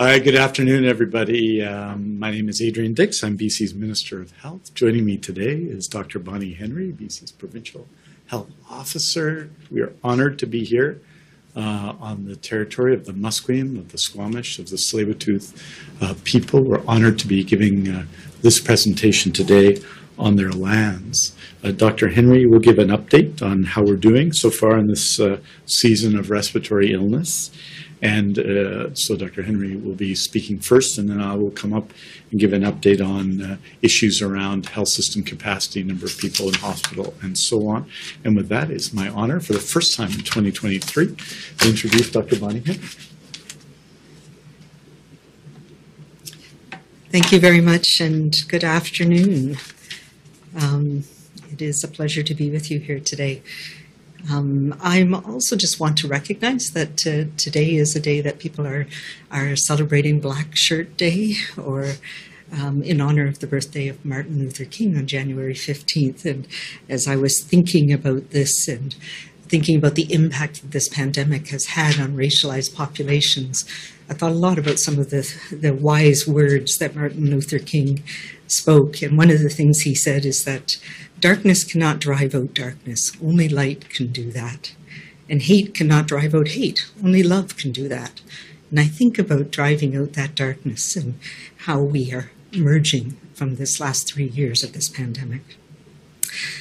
Hi, good afternoon, everybody. Um, my name is Adrian Dix. I'm BC's Minister of Health. Joining me today is Dr. Bonnie Henry, BC's Provincial Health Officer. We are honored to be here uh, on the territory of the Musqueam, of the Squamish, of the Tsleil-Waututh uh, people. We're honored to be giving uh, this presentation today on their lands. Uh, Dr. Henry will give an update on how we're doing so far in this uh, season of respiratory illness. And uh, so Dr. Henry will be speaking first, and then I will come up and give an update on uh, issues around health system capacity, number of people in hospital, and so on. And with that, it's my honor for the first time in 2023 to introduce Dr. Henry. Thank you very much, and good afternoon. Um, it is a pleasure to be with you here today. Um, I also just want to recognize that uh, today is a day that people are are celebrating Black Shirt Day, or um, in honor of the birthday of Martin Luther King on January fifteenth. And as I was thinking about this and thinking about the impact that this pandemic has had on racialized populations, I thought a lot about some of the the wise words that Martin Luther King spoke. And one of the things he said is that darkness cannot drive out darkness, only light can do that. And hate cannot drive out hate, only love can do that. And I think about driving out that darkness and how we are emerging from this last three years of this pandemic.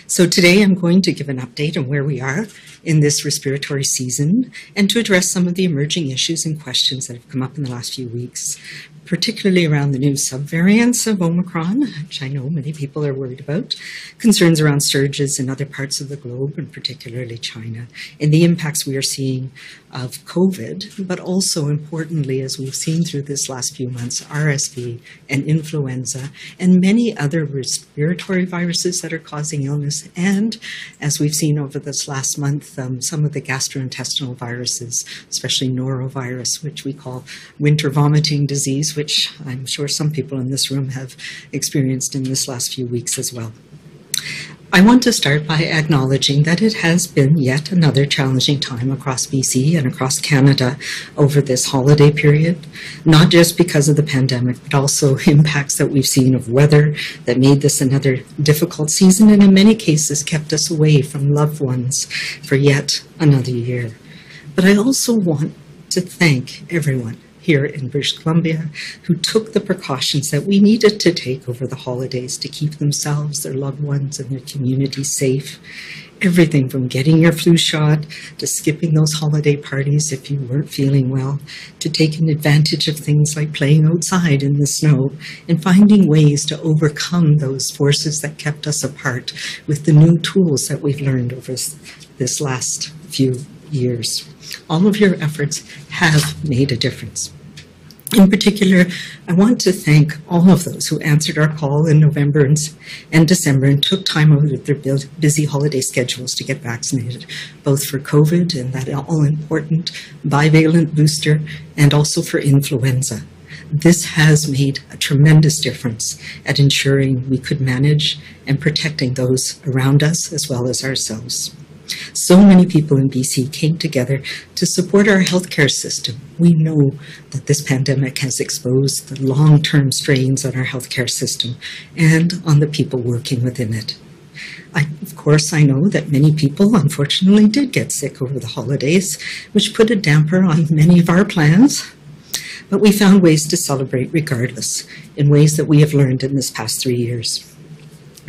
So today I'm going to give an update on where we are in this respiratory season and to address some of the emerging issues and questions that have come up in the last few weeks particularly around the new subvariants of Omicron, which I know many people are worried about, concerns around surges in other parts of the globe, and particularly China, and the impacts we are seeing of COVID, but also importantly, as we've seen through this last few months, RSV and influenza, and many other respiratory viruses that are causing illness, and as we've seen over this last month, um, some of the gastrointestinal viruses, especially norovirus, which we call winter vomiting disease, which I'm sure some people in this room have experienced in this last few weeks as well. I want to start by acknowledging that it has been yet another challenging time across BC and across Canada over this holiday period, not just because of the pandemic, but also impacts that we've seen of weather that made this another difficult season and in many cases kept us away from loved ones for yet another year. But I also want to thank everyone here in British Columbia who took the precautions that we needed to take over the holidays to keep themselves, their loved ones, and their community safe. Everything from getting your flu shot to skipping those holiday parties if you weren't feeling well, to taking advantage of things like playing outside in the snow and finding ways to overcome those forces that kept us apart with the new tools that we've learned over this last few years. All of your efforts have made a difference. In particular, I want to thank all of those who answered our call in November and, December and took time out of their busy holiday schedules to get vaccinated, both for COVID and that all important bivalent booster, and also for influenza. This has made a tremendous difference at ensuring we could manage and protecting those around us as well as ourselves. So many people in BC came together to support our healthcare system. We know that this pandemic has exposed the long term strains on our healthcare system and on the people working within it. I, of course, I know that many people unfortunately did get sick over the holidays, which put a damper on many of our plans. But we found ways to celebrate regardless, in ways that we have learned in this past three years.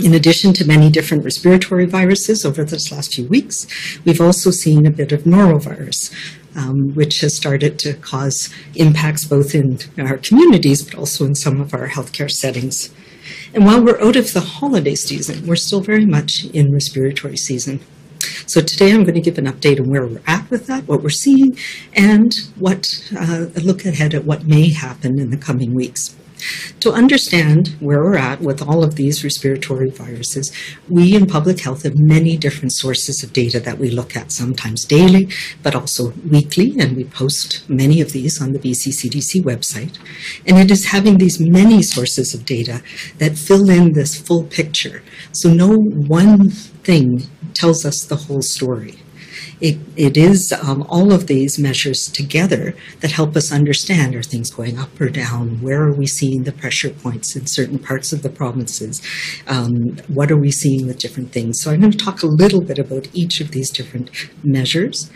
In addition to many different respiratory viruses over this last few weeks, we've also seen a bit of norovirus, um, which has started to cause impacts both in our communities but also in some of our healthcare settings. And while we're out of the holiday season, we're still very much in respiratory season. So today I'm going to give an update on where we're at with that, what we're seeing, and what uh, a look ahead at what may happen in the coming weeks. To understand where we're at with all of these respiratory viruses, we in public health have many different sources of data that we look at, sometimes daily, but also weekly, and we post many of these on the BC CDC website. And it is having these many sources of data that fill in this full picture. So no one thing tells us the whole story. It, it is um, all of these measures together that help us understand are things going up or down? Where are we seeing the pressure points in certain parts of the provinces? Um, what are we seeing with different things? So I'm going to talk a little bit about each of these different measures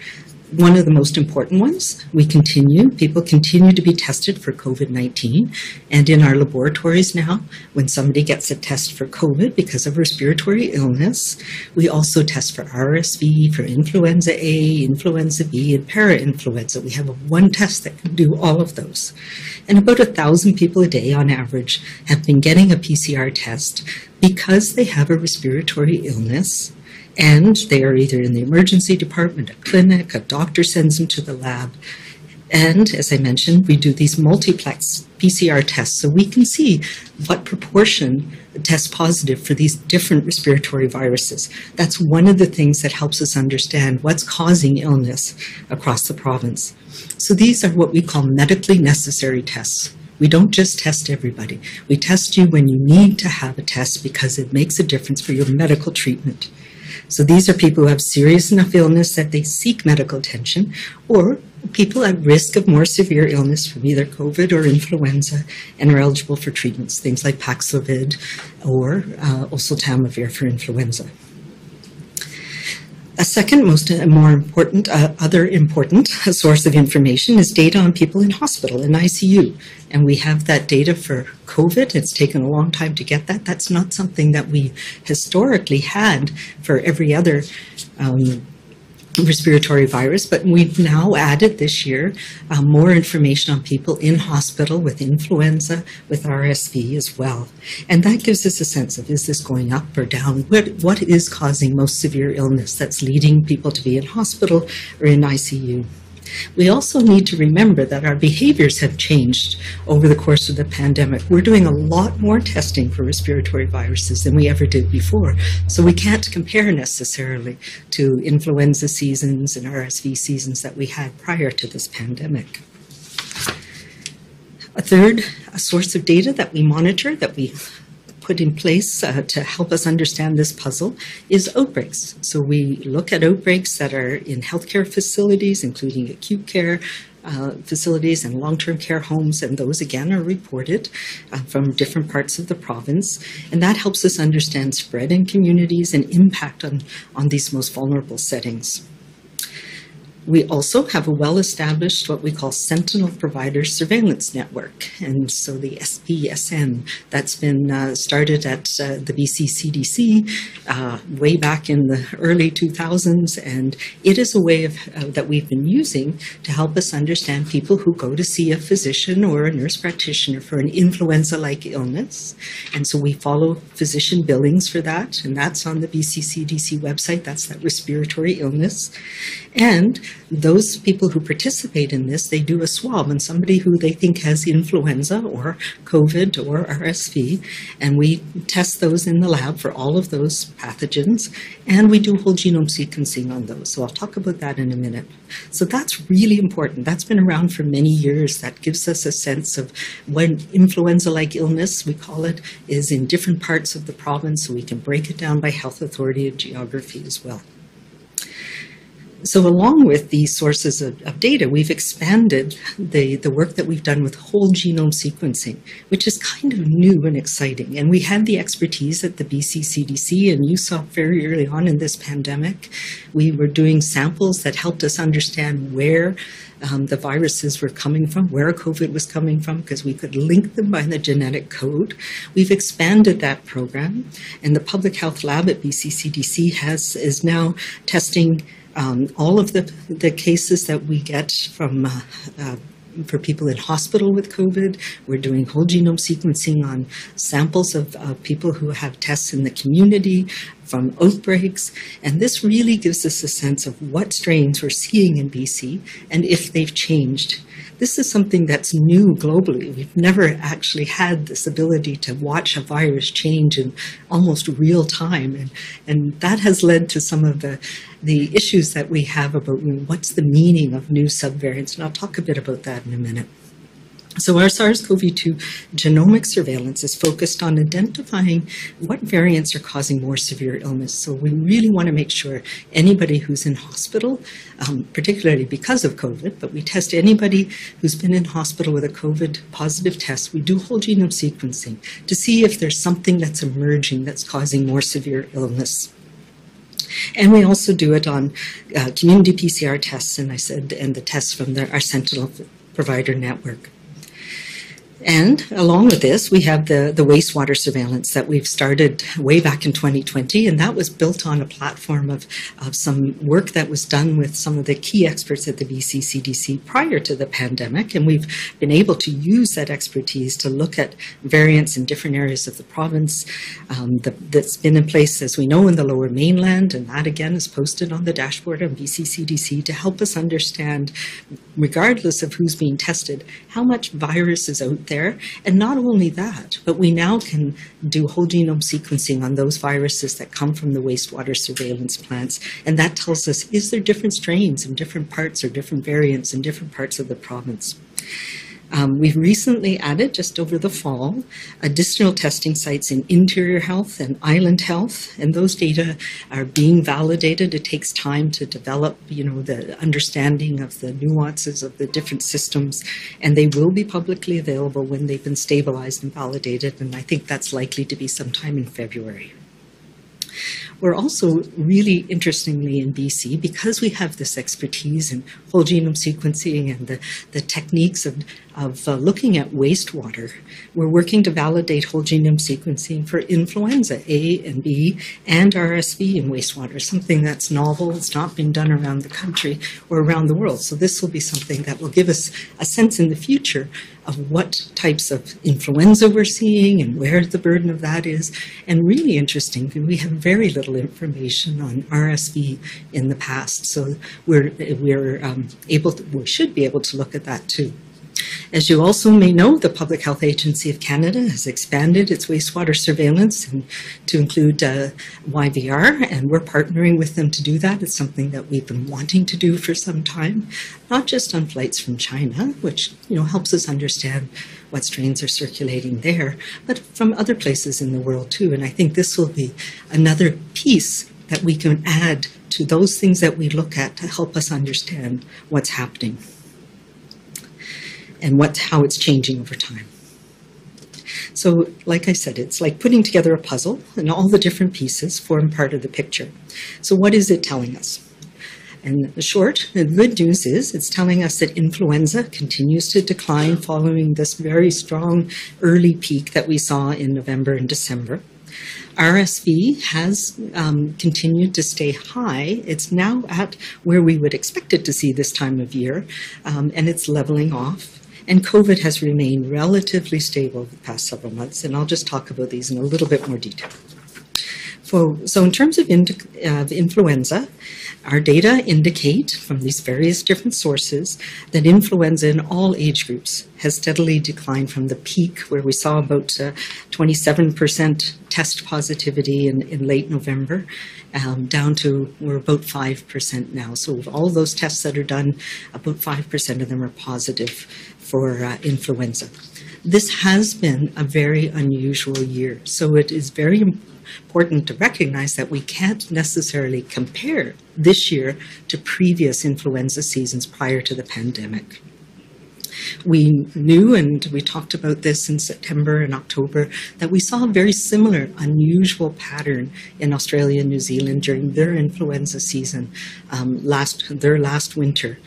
one of the most important ones. We continue, people continue to be tested for COVID 19. And in our laboratories now, when somebody gets a test for COVID because of respiratory illness, we also test for RSV, for influenza A, influenza B, and parainfluenza. We have one test that can do all of those. And about a thousand people a day on average have been getting a PCR test because they have a respiratory illness and they are either in the emergency department, a clinic, a doctor sends them to the lab. And as I mentioned, we do these multiplex PCR tests so we can see what proportion test positive for these different respiratory viruses. That's one of the things that helps us understand what's causing illness across the province. So these are what we call medically necessary tests. We don't just test everybody. We test you when you need to have a test because it makes a difference for your medical treatment. So these are people who have serious enough illness that they seek medical attention, or people at risk of more severe illness from either COVID or influenza and are eligible for treatments, things like Paxlovid or uh, oseltamivir for influenza. A second most uh, more important, uh, other important source of information is data on people in hospital, in ICU. And we have that data for COVID. It's taken a long time to get that. That's not something that we historically had for every other um, respiratory virus, but we've now added this year uh, more information on people in hospital with influenza, with RSV as well. And that gives us a sense of is this going up or down? What, what is causing most severe illness that's leading people to be in hospital or in ICU? We also need to remember that our behaviors have changed over the course of the pandemic. We're doing a lot more testing for respiratory viruses than we ever did before. So we can't compare necessarily to influenza seasons and RSV seasons that we had prior to this pandemic. A third a source of data that we monitor, that we put in place uh, to help us understand this puzzle is outbreaks. So we look at outbreaks that are in healthcare facilities, including acute care, uh, facilities and long-term care homes, and those again are reported uh, from different parts of the province, and that helps us understand spread in communities and impact on, on these most vulnerable settings. We also have a well-established what we call Sentinel Provider Surveillance Network, and so the SPSN that's been uh, started at uh, the BC CDC uh, way back in the early 2000s, and it is a way of, uh, that we've been using to help us understand people who go to see a physician or a nurse practitioner for an influenza-like illness, and so we follow physician billings for that, and that's on the BC CDC website. That's that respiratory illness, and those people who participate in this, they do a swab on somebody who they think has influenza or COVID or RSV, and we test those in the lab for all of those pathogens, and we do whole genome sequencing on those. So I'll talk about that in a minute. So that's really important. That's been around for many years. That gives us a sense of when influenza-like illness, we call it, is in different parts of the province, so we can break it down by health authority and geography as well so along with these sources of, of, data, we've expanded the, the work that we've done with whole genome sequencing, which is kind of new and exciting. And we had the expertise at the BC CDC, and you saw very early on in this pandemic, we were doing samples that helped us understand where um, the viruses were coming from, where COVID was coming from, because we could link them by the genetic code. We've expanded that program, and the Public Health Lab at BC CDC has is now testing um, all of the, the cases that we get from uh, uh, for people in hospital with COVID. We're doing whole genome sequencing on samples of uh, people who have tests in the community from outbreaks. And this really gives us a sense of what strains we're seeing in BC and if they've changed this is something that's new globally. We've never actually had this ability to watch a virus change in almost real time. And, and that has led to some of the, the issues that we have about what's the meaning of new subvariants. And I'll talk a bit about that in a minute. So our SARS-CoV-2 genomic surveillance is focused on identifying what variants are causing more severe illness. So we really want to make sure anybody who's in hospital, um, particularly because of COVID, but we test anybody who's been in hospital with a COVID positive test. We do whole genome sequencing to see if there's something that's emerging that's causing more severe illness. And we also do it on uh, community PCR tests, and I said, and the tests from the, our Sentinel provider network. And along with this, we have the, the wastewater surveillance that we've started way back in 2020, and that was built on a platform of, of some work that was done with some of the key experts at the BC CDC prior to the pandemic. And we've been able to use that expertise to look at variants in different areas of the province um, the, that's been in place, as we know, in the lower mainland. And that again is posted on the dashboard on BC CDC to help us understand, regardless of who's being tested, how much virus is out there. And not only that, but we now can do whole genome sequencing on those viruses that come from the wastewater surveillance plants. And that tells us, is there different strains in different parts or different variants in different parts of the province? Um, we've recently added, just over the fall, additional testing sites in interior health and island health, and those data are being validated. It takes time to develop, you know, the understanding of the nuances of the different systems, and they will be publicly available when they've been stabilized and validated, and I think that's likely to be sometime in February. We're also really interestingly in BC, because we have this expertise in whole genome sequencing and the, the techniques of, of uh, looking at wastewater, we're working to validate whole genome sequencing for influenza A and B and RSV in wastewater, something that's novel, it's not been done around the country or around the world. So this will be something that will give us a sense in the future of what types of influenza we're seeing and where the burden of that is. And really interesting, we have very little information on RSV in the past. So we're, we're um, able to, we should be able to look at that too. As you also may know, the Public Health Agency of Canada has expanded its wastewater surveillance and to include uh, YVR, and we're partnering with them to do that. It's something that we've been wanting to do for some time, not just on flights from China, which you know helps us understand what strains are circulating there, but from other places in the world too. And I think this will be another piece that we can add to those things that we look at to help us understand what's happening and what, how it's changing over time. So, like I said, it's like putting together a puzzle, and all the different pieces form part of the picture. So, what is it telling us? And the short, the good news is it's telling us that influenza continues to decline following this very strong early peak that we saw in November and December. RSV has um, continued to stay high. It's now at where we would expect it to see this time of year, um, and it's leveling off. And COVID has remained relatively stable the past several months, and I'll just talk about these in a little bit more detail. For, so in terms of, in, uh, influenza, our data indicate from these various different sources that influenza in all age groups has steadily declined from the peak where we saw about uh, 27% test positivity in, in late November um, down to we're about 5% now. So of all those tests that are done, about 5% of them are positive for uh, influenza. This has been a very unusual year. So it is very important to recognize that we can't necessarily compare this year to previous influenza seasons prior to the pandemic. We knew, and we talked about this in September and October, that we saw a very similar, unusual pattern in Australia and New Zealand during their influenza season um, last their last winter.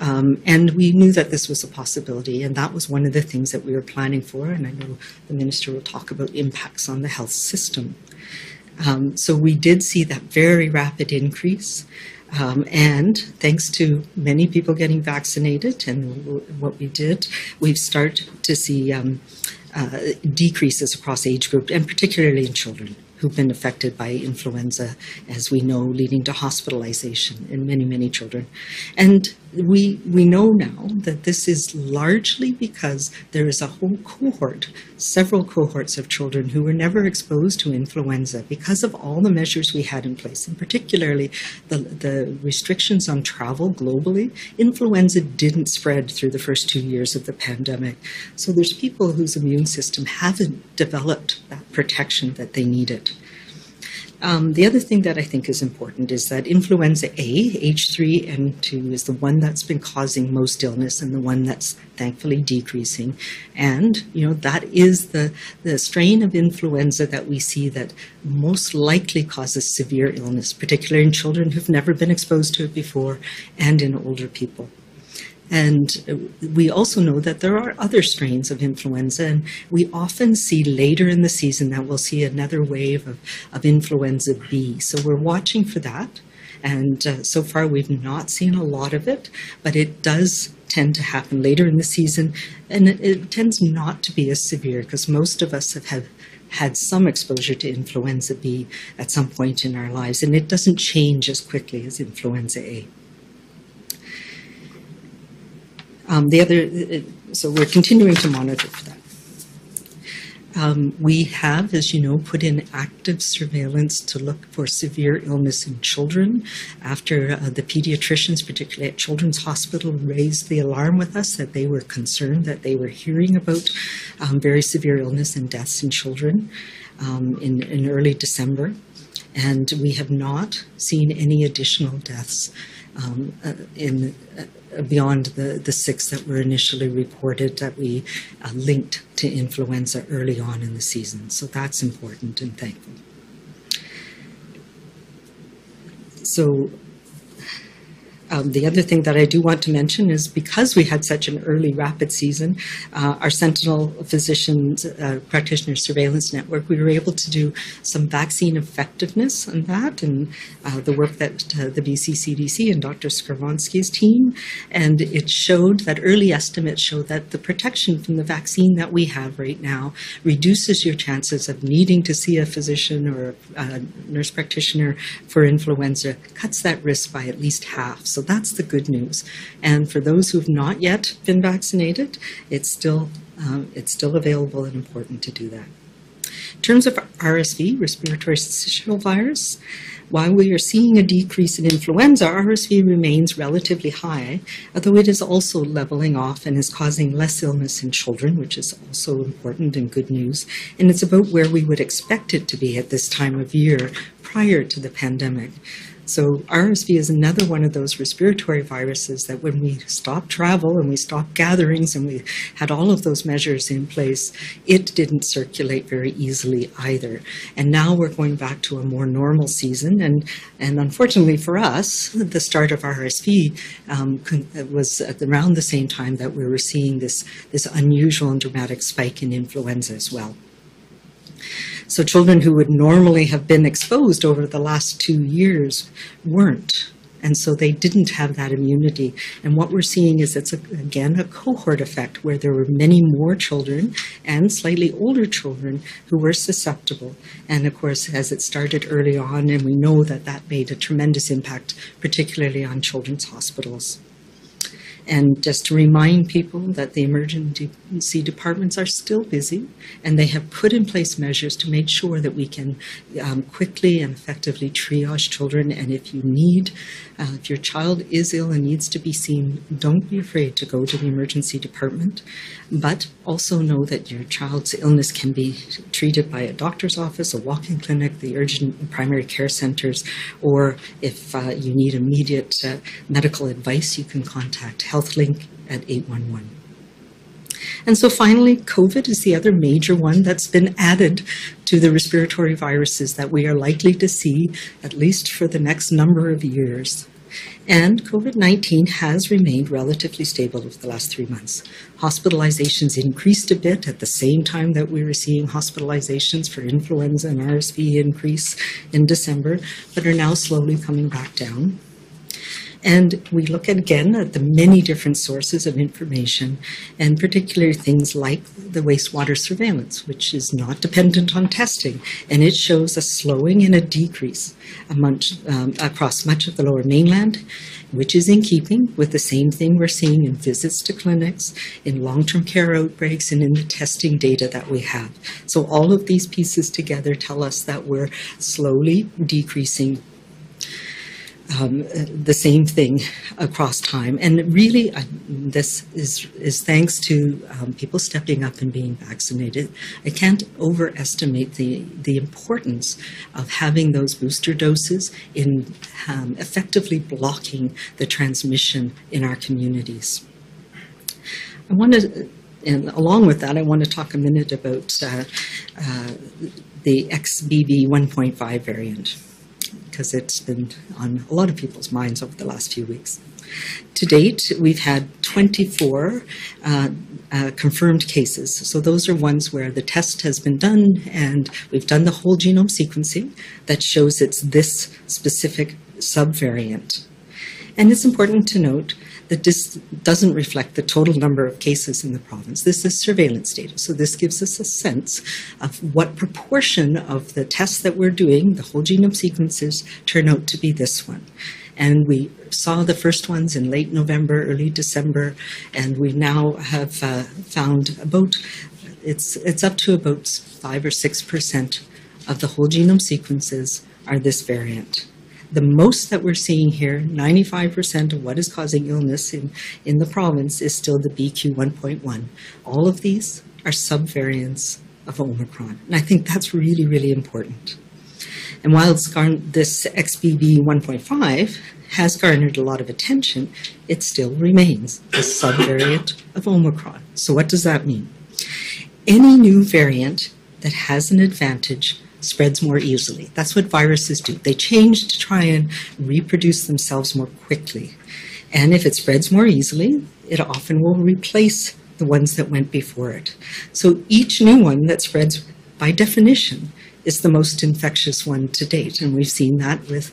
Um, and we knew that this was a possibility, and that was one of the things that we were planning for. And I know the minister will talk about impacts on the health system. Um, so we did see that very rapid increase. Um, and thanks to many people getting vaccinated and what we did, we've started to see um, uh, decreases across age groups, and particularly in children who've been affected by influenza, as we know, leading to hospitalization in many, many children. And we, we know now that this is largely because there is a whole cohort, several cohorts of children who were never exposed to influenza because of all the measures we had in place, and particularly the, the restrictions on travel globally. Influenza didn't spread through the first two years of the pandemic. So there's people whose immune system haven't developed that protection that they needed. Um, the other thing that I think is important is that influenza A, H3N2, is the one that's been causing most illness and the one that's thankfully decreasing. And, you know, that is the, the strain of influenza that we see that most likely causes severe illness, particularly in children who've never been exposed to it before and in older people. And we also know that there are other strains of influenza, and we often see later in the season that we'll see another wave of, of influenza B. So we're watching for that. And uh, so far, we've not seen a lot of it, but it does tend to happen later in the season, and it, it tends not to be as severe because most of us have had had some exposure to influenza B at some point in our lives, and it doesn't change as quickly as influenza A. Um, the other, uh, so we're continuing to monitor for that. Um, we have, as you know, put in active surveillance to look for severe illness in children after uh, the pediatricians, particularly at Children's Hospital, raised the alarm with us that they were concerned that they were hearing about um, very severe illness and deaths in children um, in, in early December. And we have not seen any additional deaths um, uh, in uh, beyond the, the six that were initially reported that we uh, linked to influenza early on in the season. So that's important and thankful. So um, the other thing that I do want to mention is because we had such an early rapid season, uh, our Sentinel Physicians uh, Practitioner Surveillance Network, we were able to do some vaccine effectiveness on that and uh, the work that uh, the BC CDC and Dr. Skowronski's team. And it showed that early estimates show that the protection from the vaccine that we have right now reduces your chances of needing to see a physician or a nurse practitioner for influenza, cuts that risk by at least half. So so that's the good news. And for those who've not yet been vaccinated, it's still um, it's still available and important to do that. In terms of RSV, respiratory syncytial virus, while we are seeing a decrease in influenza, RSV remains relatively high, although it is also leveling off and is causing less illness in children, which is also important and good news. And it's about where we would expect it to be at this time of year prior to the pandemic. So RSV is another one of those respiratory viruses that when we stopped travel and we stopped gatherings and we had all of those measures in place, it didn't circulate very easily either. And now we're going back to a more normal season. And, and unfortunately for us, the start of RSV um, was at around the same time that we were seeing this, this unusual and dramatic spike in influenza as well. So children who would normally have been exposed over the last two years weren't. And so they didn't have that immunity. And what we're seeing is it's, a, again, a cohort effect where there were many more children and slightly older children who were susceptible. And of course, as it started early on, and we know that that made a tremendous impact, particularly on children's hospitals. And just to remind people that the emergency departments are still busy and they have put in place measures to make sure that we can um, quickly and effectively triage children. And if you need, uh, if your child is ill and needs to be seen, don't be afraid to go to the emergency department. But also know that your child's illness can be treated by a doctor's office, a walk-in clinic, the urgent primary care centers, or if uh, you need immediate uh, medical advice, you can contact HealthLink at 811. And so finally, COVID is the other major one that's been added to the respiratory viruses that we are likely to see, at least for the next number of years. And COVID 19 has remained relatively stable over the last three months. Hospitalizations increased a bit at the same time that we were seeing hospitalizations for influenza and RSV increase in December, but are now slowly coming back down. And we look at, again at the many different sources of information, and particularly things like the wastewater surveillance, which is not dependent on testing, and it shows a slowing and a decrease um, across much of the lower mainland, which is in keeping with the same thing we're seeing in visits to clinics, in long term care outbreaks, and in the testing data that we have. So, all of these pieces together tell us that we're slowly decreasing um, the same thing across time. And really, uh, this is, is thanks to um, people stepping up and being vaccinated. I can't overestimate the, the importance of having those booster doses in um, effectively blocking the transmission in our communities. I want to, and along with that, I want to talk a minute about uh, uh, the XBB 1.5 variant because it's been on a lot of people's minds over the last few weeks. To date, we've had 24 uh, uh, confirmed cases. So those are ones where the test has been done and we've done the whole genome sequencing that shows it's this specific subvariant. And it's important to note that this doesn't reflect the total number of cases in the province. This is surveillance data. So this gives us a sense of what proportion of the tests that we're doing, the whole genome sequences, turn out to be this one. And we saw the first ones in late November, early December, and we now have uh, found about it's it's up to about five or six percent of the whole genome sequences are this variant the most that we're seeing here, 95% of what is causing illness in, in the province is still the BQ 1.1. All of these are subvariants of Omicron. And I think that's really, really important. And while this XBB 1.5 has garnered a lot of attention, it still remains a subvariant of Omicron. So, what does that mean? Any new variant that has an advantage spreads more easily. That's what viruses do. They change to try and reproduce themselves more quickly. And if it spreads more easily, it often will replace the ones that went before it. So each new one that spreads, by definition, is the most infectious one to date. And we've seen that with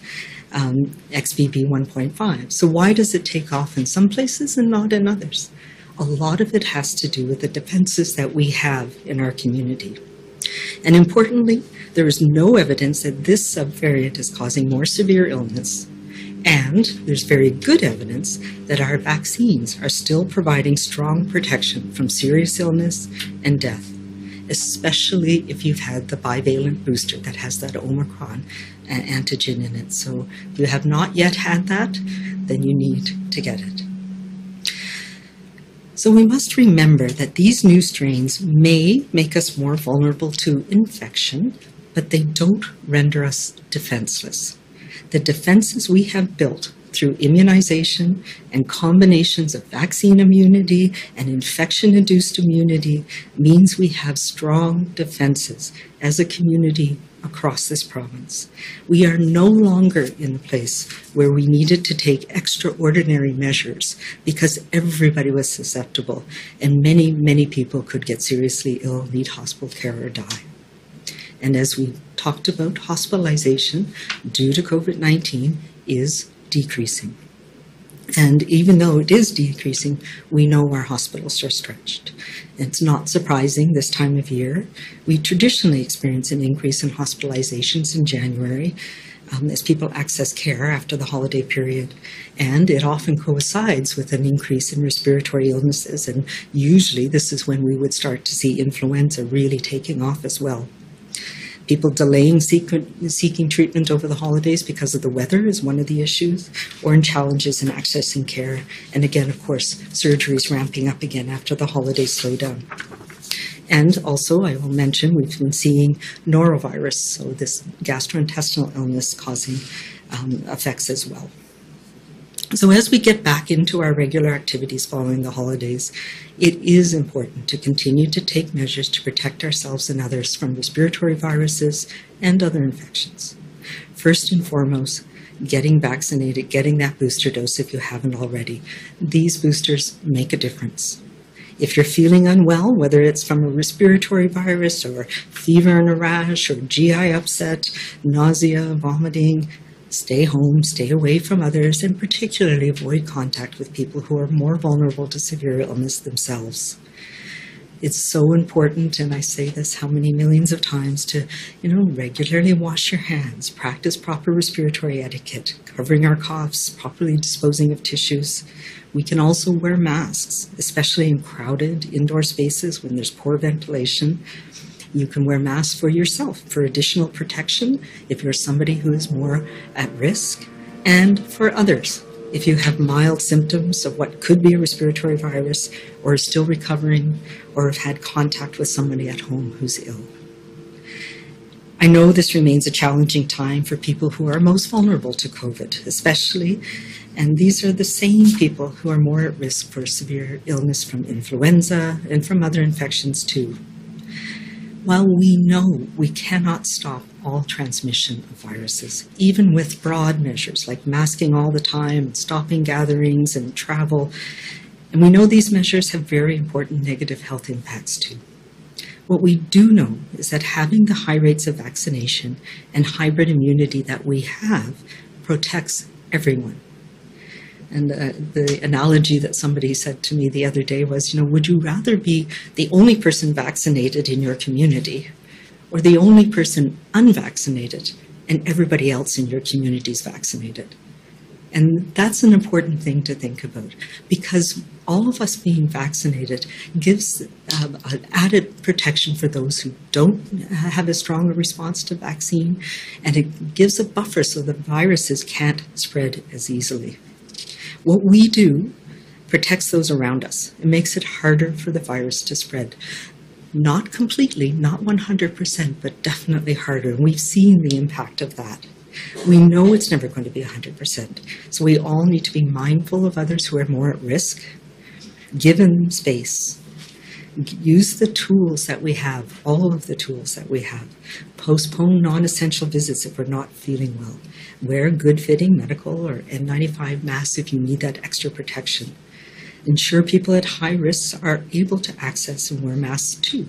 um, XBB 1.5. So why does it take off in some places and not in others? A lot of it has to do with the defenses that we have in our community. And importantly, there is no evidence that this subvariant is causing more severe illness. And there's very good evidence that our vaccines are still providing strong protection from serious illness and death, especially if you've had the bivalent booster that has that Omicron uh, antigen in it. So if you have not yet had that, then you need to get it. So we must remember that these new strains may make us more vulnerable to infection, but they don't render us defenseless. The defenses we have built through immunization and combinations of vaccine immunity and infection induced immunity means we have strong defenses as a community across this province. We are no longer in the place where we needed to take extraordinary measures because everybody was susceptible and many, many people could get seriously ill, need hospital care, or die. And as we talked about, hospitalization due to COVID 19 is decreasing. And even though it is decreasing, we know our hospitals are stretched. It's not surprising this time of year. We traditionally experience an increase in hospitalizations in January um, as people access care after the holiday period. And it often coincides with an increase in respiratory illnesses. And usually, this is when we would start to see influenza really taking off as well. People delaying seeking treatment over the holidays because of the weather is one of the issues, or in challenges in accessing care. And again, of course, surgeries ramping up again after the holiday slowdown. And also, I will mention we've been seeing norovirus, so this gastrointestinal illness causing um, effects as well. So, as we get back into our regular activities following the holidays, it is important to continue to take measures to protect ourselves and others from respiratory viruses and other infections. First and foremost, getting vaccinated, getting that booster dose if you haven't already. These boosters make a difference. If you're feeling unwell, whether it's from a respiratory virus or fever and a rash or GI upset, nausea, vomiting, Stay home, stay away from others, and particularly avoid contact with people who are more vulnerable to severe illness themselves. It's so important, and I say this how many millions of times, to you know regularly wash your hands, practice proper respiratory etiquette, covering our coughs, properly disposing of tissues. We can also wear masks, especially in crowded indoor spaces when there's poor ventilation. You can wear masks for yourself for additional protection if you're somebody who is more at risk, and for others if you have mild symptoms of what could be a respiratory virus or are still recovering or have had contact with somebody at home who's ill. I know this remains a challenging time for people who are most vulnerable to COVID, especially, and these are the same people who are more at risk for severe illness from influenza and from other infections too. While we know we cannot stop all transmission of viruses, even with broad measures like masking all the time, and stopping gatherings and travel, and we know these measures have very important negative health impacts too. What we do know is that having the high rates of vaccination and hybrid immunity that we have protects everyone and uh, the analogy that somebody said to me the other day was, you know, would you rather be the only person vaccinated in your community or the only person unvaccinated and everybody else in your community is vaccinated? And that's an important thing to think about because all of us being vaccinated gives uh, added protection for those who don't have a strong response to vaccine, and it gives a buffer so the viruses can't spread as easily. What we do protects those around us. It makes it harder for the virus to spread. Not completely, not 100%, but definitely harder. And we've seen the impact of that. We know it's never going to be 100%. So we all need to be mindful of others who are more at risk, give them space, use the tools that we have, all of the tools that we have. Postpone non essential visits if we're not feeling well. Wear good fitting medical or N95 masks if you need that extra protection. Ensure people at high risk are able to access and wear masks too.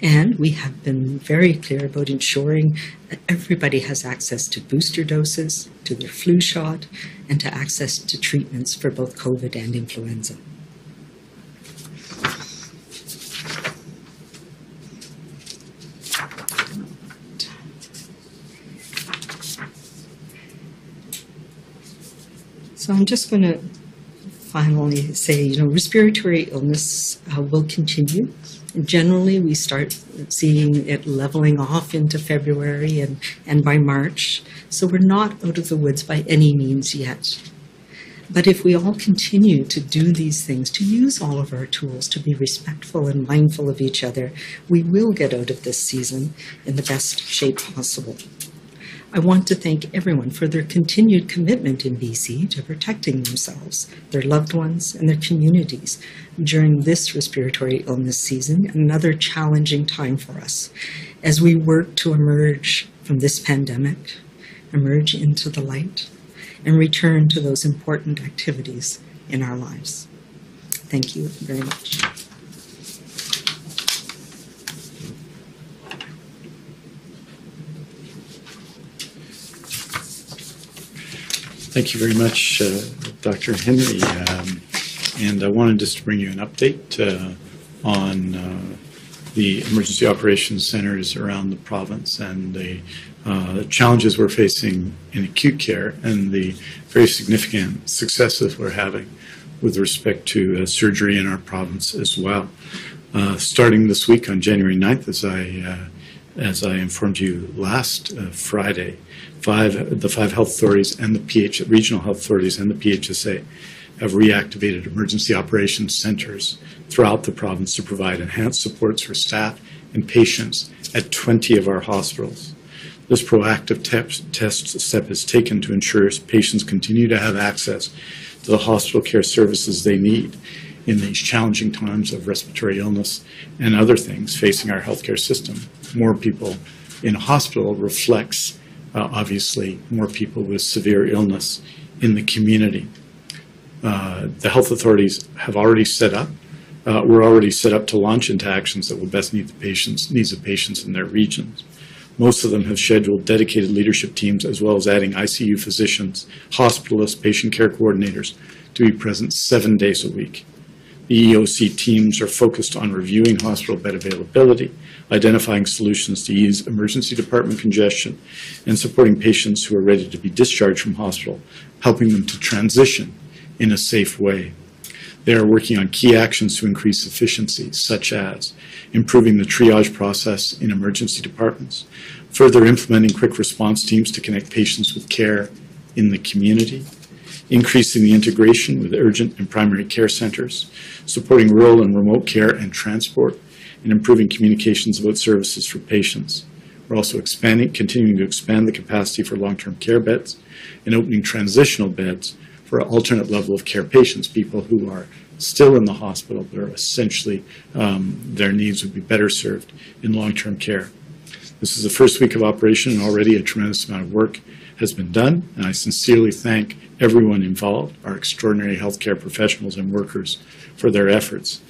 And we have been very clear about ensuring that everybody has access to booster doses, to their flu shot, and to access to treatments for both COVID and influenza. So I'm just going to finally say, you know, respiratory illness uh, will continue. Generally, we start seeing it leveling off into February and, and by March. So we're not out of the woods by any means yet. But if we all continue to do these things, to use all of our tools, to be respectful and mindful of each other, we will get out of this season in the best shape possible. I want to thank everyone for their continued commitment in BC to protecting themselves, their loved ones, and their communities during this respiratory illness season, another challenging time for us as we work to emerge from this pandemic, emerge into the light, and return to those important activities in our lives. Thank you very much. Thank you very much, uh, Dr. Henry. Um, and I wanted just to bring you an update uh, on uh, the emergency operations centers around the province and the uh, challenges we're facing in acute care and the very significant successes we're having with respect to uh, surgery in our province as well. Uh, starting this week on January 9th, as I as I informed you last uh, Friday, five, the five health authorities and the PH, regional health authorities and the PHSA have reactivated emergency operations centers throughout the province to provide enhanced supports for staff and patients at 20 of our hospitals. This proactive test step is taken to ensure patients continue to have access to the hospital care services they need in these challenging times of respiratory illness and other things facing our healthcare system. More people in a hospital reflects uh, obviously more people with severe illness in the community. Uh, the health authorities have already set up. Uh, we're already set up to launch into actions that will best meet the patients, needs of patients in their regions. Most of them have scheduled dedicated leadership teams as well as adding ICU physicians, hospitalists, patient care coordinators to be present seven days a week. The EOC teams are focused on reviewing hospital bed availability, identifying solutions to ease emergency department congestion, and supporting patients who are ready to be discharged from hospital, helping them to transition in a safe way. They are working on key actions to increase efficiency, such as improving the triage process in emergency departments, further implementing quick response teams to connect patients with care in the community, increasing the integration with urgent and primary care centers, supporting rural and remote care and transport, and improving communications about services for patients. We're also expanding, continuing to expand the capacity for long-term care beds and opening transitional beds for alternate level of care patients, people who are still in the hospital, but are essentially um, their needs would be better served in long-term care. This is the first week of operation, and already a tremendous amount of work has been done, and I sincerely thank everyone involved, our extraordinary healthcare professionals and workers, for their efforts.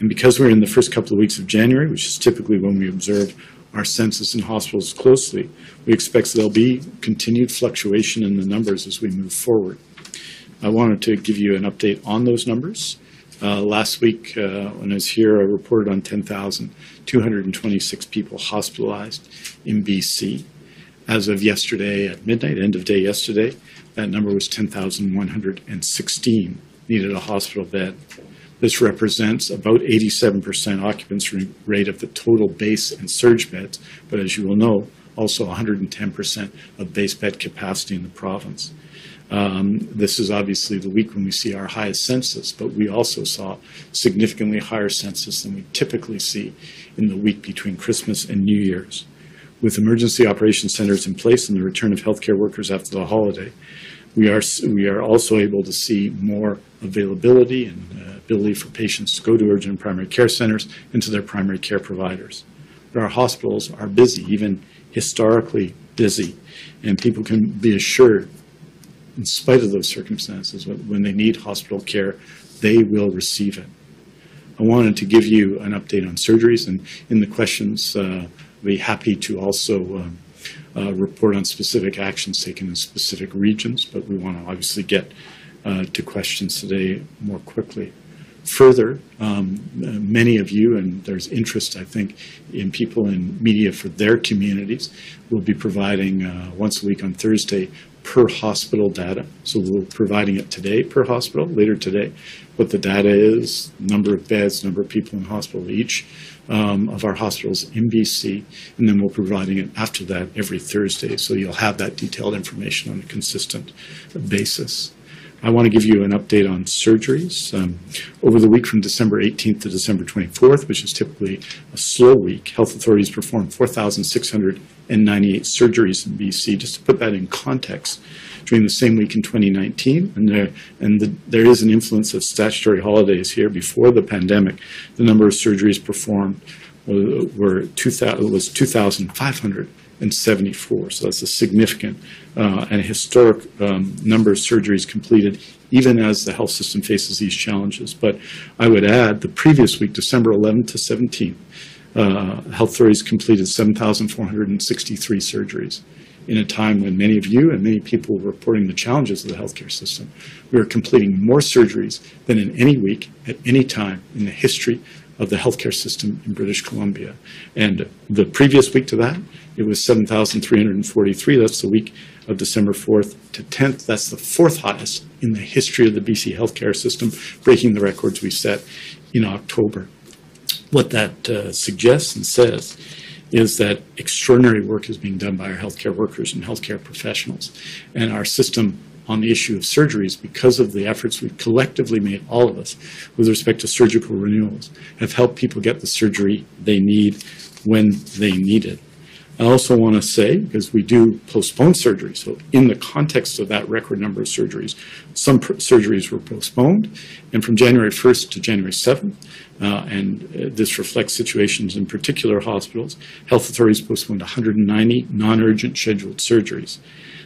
And because we're in the first couple of weeks of January, which is typically when we observe our census in hospitals closely, we expect there'll be continued fluctuation in the numbers as we move forward. I wanted to give you an update on those numbers. Uh, last week, uh, when I was here, I reported on 10,226 people hospitalized in BC. As of yesterday at midnight, end of day yesterday, that number was 10,116 needed a hospital bed. This represents about 87% occupancy rate of the total base and surge beds, but as you will know, also 110% of base bed capacity in the province. Um, this is obviously the week when we see our highest census, but we also saw significantly higher census than we typically see in the week between Christmas and New Year's. With emergency operations centers in place and the return of healthcare workers after the holiday, we are, we are also able to see more availability and uh, ability for patients to go to urgent primary care centers and to their primary care providers. But our hospitals are busy, even historically busy, and people can be assured, in spite of those circumstances, when they need hospital care, they will receive it. I wanted to give you an update on surgeries, and in the questions, uh, be happy to also um, uh, report on specific actions taken in specific regions, but we want to obviously get uh, to questions today more quickly. Further, um, many of you, and there's interest, I think, in people in media for their communities, will be providing uh, once a week on Thursday per hospital data. So we're providing it today per hospital, later today, what the data is, number of beds, number of people in hospital each um, of our hospitals in BC, and then we're providing it after that every Thursday. So you'll have that detailed information on a consistent basis. I want to give you an update on surgeries. Um, over the week from December 18th to December 24th, which is typically a slow week, health authorities performed 4,698 surgeries in BC. Just to put that in context, during the same week in 2019, and there, and the, there is an influence of statutory holidays here. Before the pandemic, the number of surgeries performed were, were 2000, was 2,574. So that's a significant uh, and historic um, number of surgeries completed, even as the health system faces these challenges. But I would add the previous week, December 11th to 17th, uh, health authorities completed 7,463 surgeries in a time when many of you and many people were reporting the challenges of the healthcare system. We are completing more surgeries than in any week at any time in the history of the healthcare system in British Columbia. And the previous week to that, it was 7,343. That's the week of December 4th to 10th. That's the fourth highest in the history of the BC healthcare system, breaking the records we set in October. What that uh, suggests and says is that extraordinary work is being done by our healthcare workers and healthcare professionals. And our system on the issue of surgeries, because of the efforts we've collectively made, all of us, with respect to surgical renewals, have helped people get the surgery they need when they need it. I also want to say, because we do postpone surgery, so in the context of that record number of surgeries, some surgeries were postponed, and from January 1st to January 7th, uh, and uh, this reflects situations in particular hospitals, health authorities postponed 190 non-urgent scheduled surgeries.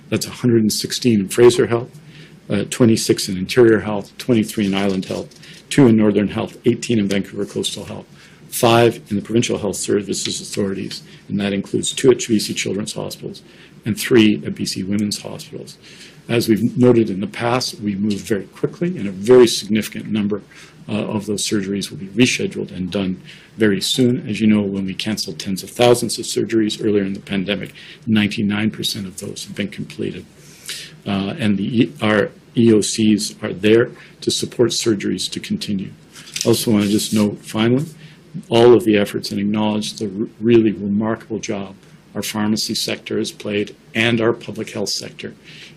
That's 116 in Fraser Health, uh, 26 in Interior Health, 23 in Island Health, 2 in Northern Health, 18 in Vancouver Coastal Health, five in the provincial health services authorities, and that includes two at BC Children's Hospitals and three at BC Women's Hospitals. As we've noted in the past, we moved very quickly, and a very significant number uh, of those surgeries will be rescheduled and done very soon. As you know, when we canceled tens of thousands of surgeries earlier in the pandemic, 99% of those have been completed. Uh, and the, our EOCs are there to support surgeries to continue. Also want to just note, finally, all of the efforts and acknowledge the really remarkable job our pharmacy sector has played and our public health sector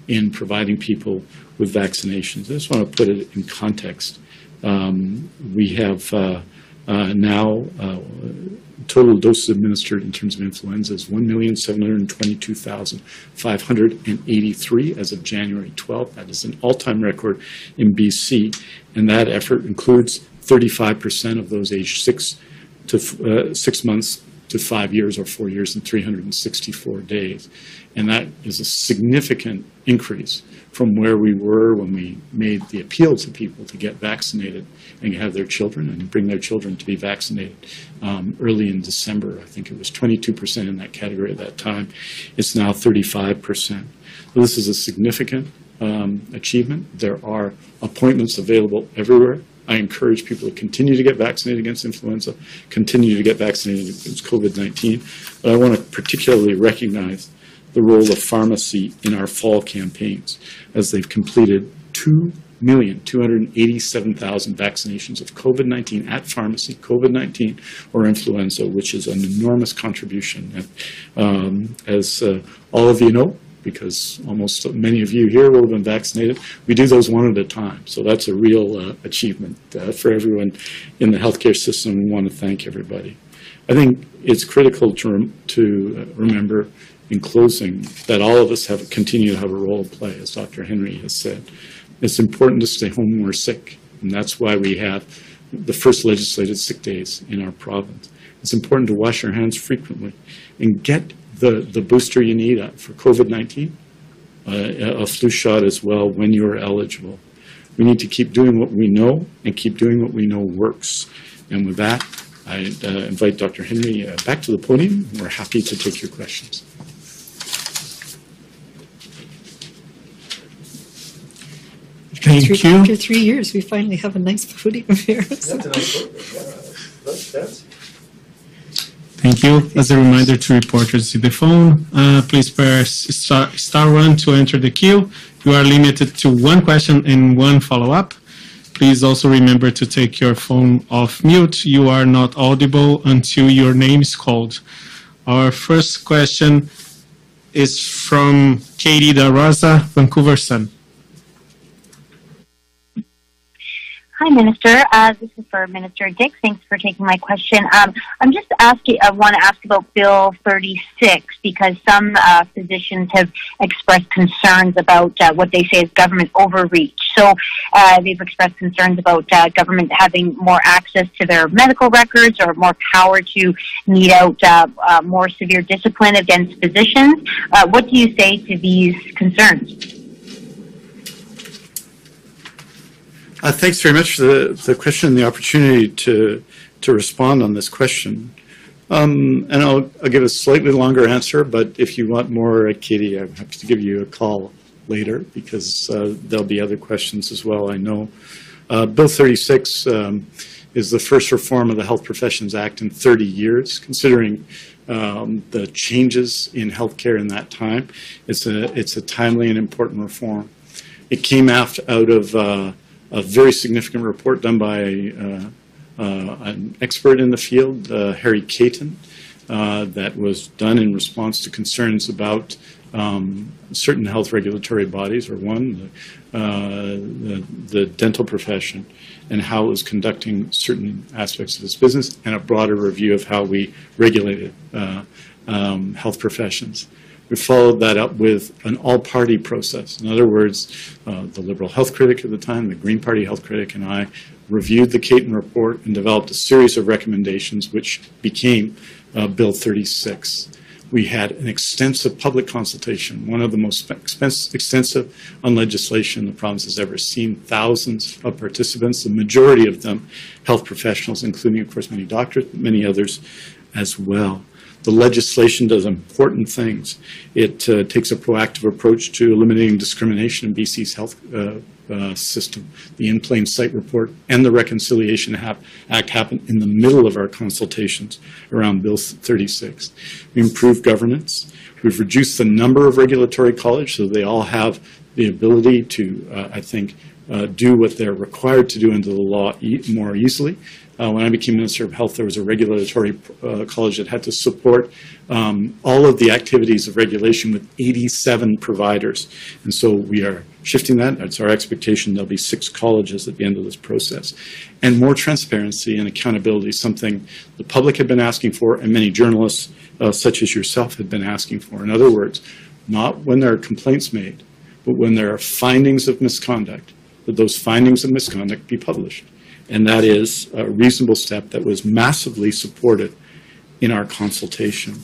in providing people with vaccinations. I just want to put it in context. Um, we have uh, uh, now uh, total doses administered in terms of influenza is 1,722,583 as of January 12th. That is an all-time record in BC, and that effort includes 35% of those aged six to uh, six months to five years or four years and 364 days. And that is a significant increase from where we were when we made the appeal to people to get vaccinated and have their children and bring their children to be vaccinated um, early in December. I think it was 22% in that category at that time. It's now 35%. So this is a significant um, achievement. There are appointments available everywhere. I encourage people to continue to get vaccinated against influenza, continue to get vaccinated against COVID-19. But I want to particularly recognize the role of pharmacy in our fall campaigns as they've completed 2,287,000 vaccinations of COVID-19 at pharmacy, COVID-19 or influenza, which is an enormous contribution. Um, as uh, all of you know, because almost many of you here will have been vaccinated. We do those one at a time, so that's a real uh, achievement uh, for everyone in the healthcare system. We want to thank everybody. I think it's critical to, rem- to uh, remember in closing that all of us have continue to have a role to play, as Dr. Henry has said. It's important to stay home when we're sick, and that's why we have the first legislated sick days in our province. It's important to wash your hands frequently and get the, the booster you need uh, for COVID-19, uh, a flu shot as well when you're eligible. We need to keep doing what we know and keep doing what we know works. And with that, I uh, invite Dr. Henry uh, back to the podium. We're happy to take your questions. Thank Through- you. After three years, we finally have a nice podium here. That's a nice photo, yeah. That's, that's, Thank you. As a reminder to reporters to the phone, uh, please press star, star one to enter the queue. You are limited to one question and one follow-up. Please also remember to take your phone off mute. You are not audible until your name is called. Our first question is from Katie DeRosa, Vancouver Sun. Hi, Minister. Uh, this is for Minister Dix. Thanks for taking my question. Um, I'm just asking, I want to ask about Bill 36 because some uh, physicians have expressed concerns about uh, what they say is government overreach. So uh, they've expressed concerns about uh, government having more access to their medical records or more power to mete out uh, more severe discipline against physicians. What do you say to these concerns? Uh, thanks very much for the, the question and the opportunity to, to respond on this question. Um, and I'll, I'll give a slightly longer answer, but if you want more, uh, Katie, I'm happy to give you a call later because uh, there'll be other questions as well, I know. Uh, Bill 36 um, is the first reform of the Health Professions Act in 30 years, considering um, the changes in healthcare in that time. It's a, it's a timely and important reform. It came out, out of uh, a very significant report done by uh, uh, an expert in the field, uh, Harry Cayton, that was done in response to concerns about um, certain health regulatory bodies, or one, the, the, dental profession, and how it was conducting certain aspects of its business, and a broader review of how we regulated um, health professions. We followed that up with an all-party process. In other words, uh, the Liberal health critic at the time, the Green Party health critic, and I reviewed the Cayton report and developed a series of recommendations which became uh, Bill 36. We had an extensive public consultation, one of the most extensive on legislation the province has ever seen. Thousands of participants, the majority of them health professionals, including, of course, many doctors, many others as well. The legislation does important things. It uh, takes a proactive approach to eliminating discrimination in BC's health uh, uh, system. The In Plain Sight report and the Reconciliation Act happened in the middle of our consultations around Bill 36. We improved governance. We've reduced the number of regulatory colleges so they all have the ability to, uh, I think, uh, do what they're required to do under the law e- more easily. Uh, when I became Minister of Health, there was a regulatory uh, college that had to support um, all of the activities of regulation with 87 providers. And so we are shifting that. It's our expectation there'll be six colleges at the end of this process. And more transparency and accountability, something the public had been asking for and many journalists, uh, such as yourself, had been asking for. In other words, not when there are complaints made, but when there are findings of misconduct, that those findings of misconduct be published and that is a reasonable step that was massively supported in our consultation.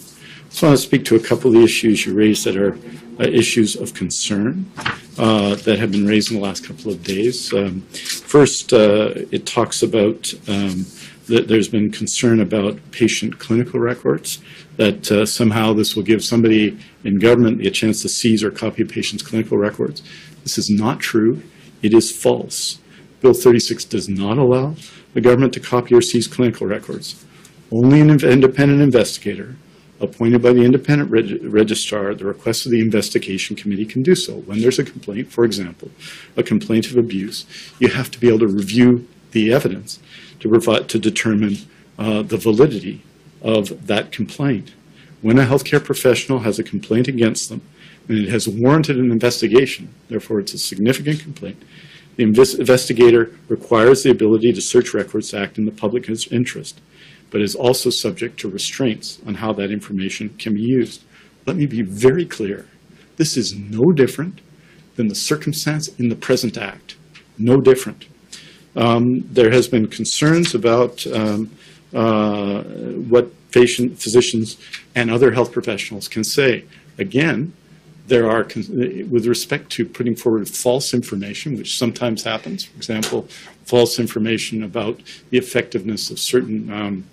So I want to speak to a couple of the issues you raised that are uh, issues of concern uh, that have been raised in the last couple of days. Um, first, uh, it talks about um, that there's been concern about patient clinical records, that uh, somehow this will give somebody in government the chance to seize or copy a patient's clinical records. This is not true. It is false. Bill 36 does not allow the government to copy or seize clinical records. Only an independent investigator appointed by the independent reg- registrar at the request of the investigation committee can do so. When there's a complaint, for example, a complaint of abuse, you have to be able to review the evidence to, provide, to determine uh, the validity of that complaint. When a healthcare professional has a complaint against them and it has warranted an investigation, therefore it's a significant complaint, the investigator requires the ability to search records to act in the public interest, but is also subject to restraints on how that information can be used. Let me be very clear. This is no different than the circumstance in the present act. No different. Um, there has been concerns about um, uh, what patient, physicians, and other health professionals can say. Again, there are, with respect to putting forward false information, which sometimes happens, for example, false information about the effectiveness of certain um,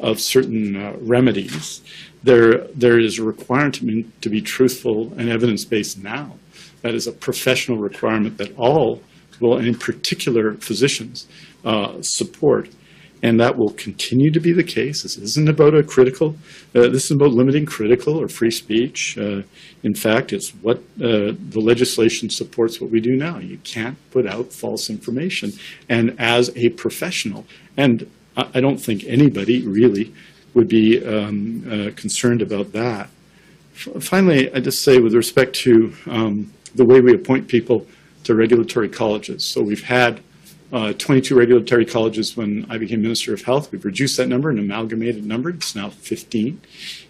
of certain uh, remedies, there there is a requirement to be truthful and evidence based now. That is a professional requirement that all, well, and in particular physicians, uh, support and that will continue to be the case. This isn't about a critical, uh, this is about limiting critical or free speech. Uh, in fact, it's what uh, the legislation supports what we do now. You can't put out false information. And as a professional, and I, I don't think anybody really would be um, uh, concerned about that. F- finally, I just say with respect to um, the way we appoint people to regulatory colleges. So we've had uh, 22 regulatory colleges when I became Minister of Health. We've reduced that number, an amalgamated number. It's now 15.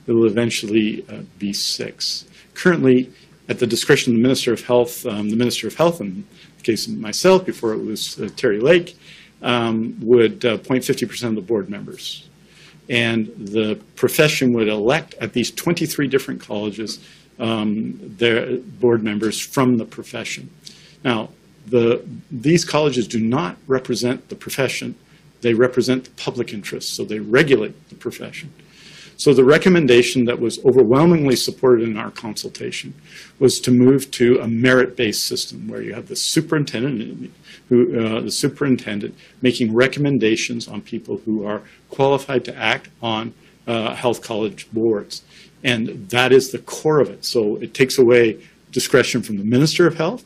It will eventually uh, be six. Currently, at the discretion of the Minister of Health, um, the Minister of Health, in the case of myself, before it was uh, Terry Lake, um, would uh, appoint 50% of the board members. And the profession would elect at these 23 different colleges um, their board members from the profession. Now, the, these colleges do not represent the profession, they represent the public interest, so they regulate the profession. So the recommendation that was overwhelmingly supported in our consultation was to move to a merit-based system where you have the superintendent, who, uh, the superintendent making recommendations on people who are qualified to act on uh, health college boards. And that is the core of it. So it takes away discretion from the Minister of Health,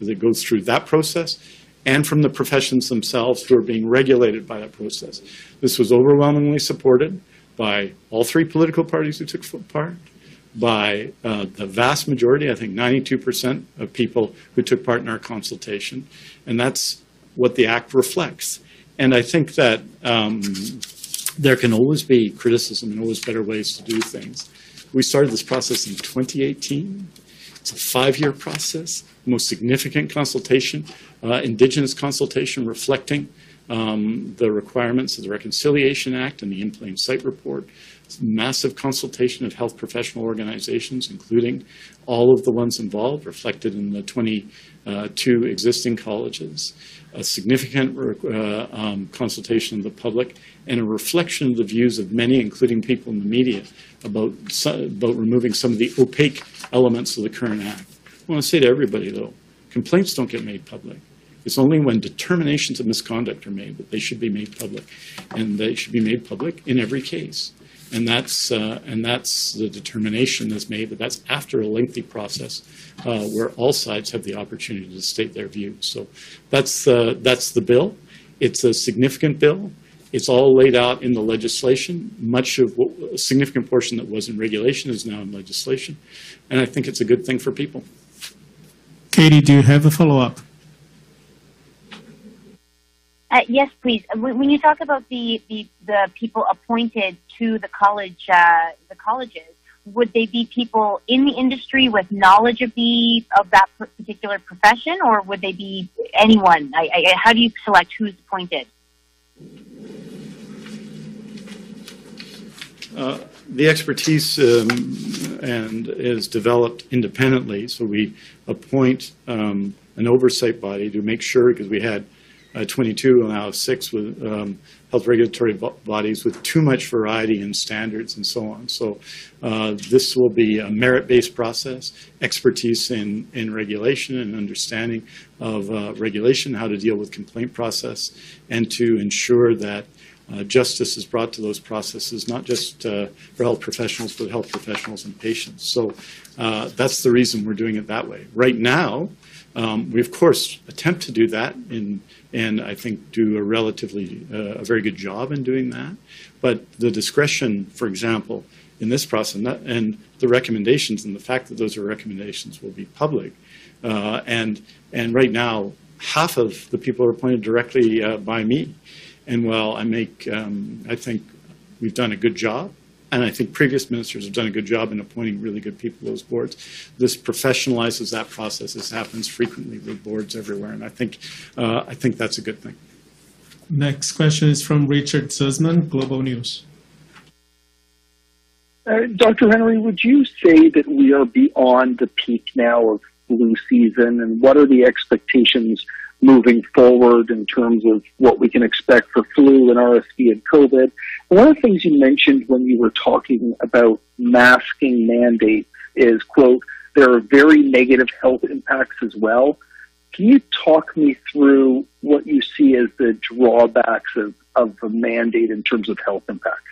as it goes through that process, and from the professions themselves who are being regulated by that process. This was overwhelmingly supported by all three political parties who took part, by uh, the vast majority, I think 92% of people who took part in our consultation, and that's what the Act reflects. And I think that um, there can always be criticism and always better ways to do things. We started this process in 2018. It's a five-year process, most significant consultation, uh, Indigenous consultation reflecting um, the requirements of the Reconciliation Act and the In Plain Sight report. massive consultation of health professional organizations, including all of the ones involved, reflected in the 22 existing colleges, a significant uh, um, consultation of the public, and a reflection of the views of many, including people in the media, about, about removing some of the opaque elements of the current act. I want to say to everybody, though, complaints don't get made public. It's only when determinations of misconduct are made that they should be made public, and they should be made public in every case. And that's uh, and that's the determination that's made, but that's after a lengthy process uh, where all sides have the opportunity to state their views. So that's uh, that's the bill. It's a significant bill. It's all laid out in the legislation. Much of what, a significant portion that was in regulation is now in legislation, and I think it's a good thing for people. Katie, do you have a follow up? Uh, yes, please. Uh, when you talk about the, the, the people appointed to the college, uh, the colleges, would they be people in the industry with knowledge of the of that particular profession, or would they be anyone? I, I, how do you select who's appointed? Uh, the expertise um, and is developed independently, so we appoint um, an oversight body to make sure because we had uh, 22 and now six with um, health regulatory bodies with too much variety in standards and so on. So uh, this will be a merit-based process, expertise in, in regulation and understanding of uh, regulation, how to deal with complaint process, and to ensure that uh, justice is brought to those processes, not just uh, for health professionals, but health professionals and patients. So uh, that's the reason we're doing it that way. Right now, um, we of course attempt to do that in and I think do a relatively uh, a very good job in doing that. But the discretion, for example, in this process, and the recommendations, and the fact that those are recommendations will be public, uh, and and right now half of the people are appointed directly by me, and while I make um, I think we've done a good job and I think previous ministers have done a good job in appointing really good people to those boards. This professionalizes that process. This happens frequently with boards everywhere, and I think uh, I think that's a good thing. Next question is from Richard Zussman, Global News. Uh, Dr. Henry, would you say that we are beyond the peak now of flu season, and what are the expectations moving forward in terms of what we can expect for flu and RSV and COVID. One of the things you mentioned when you were talking about masking mandates is, quote, there are very negative health impacts as well. Can you talk me through what you see as the drawbacks of, of a mandate in terms of health impacts?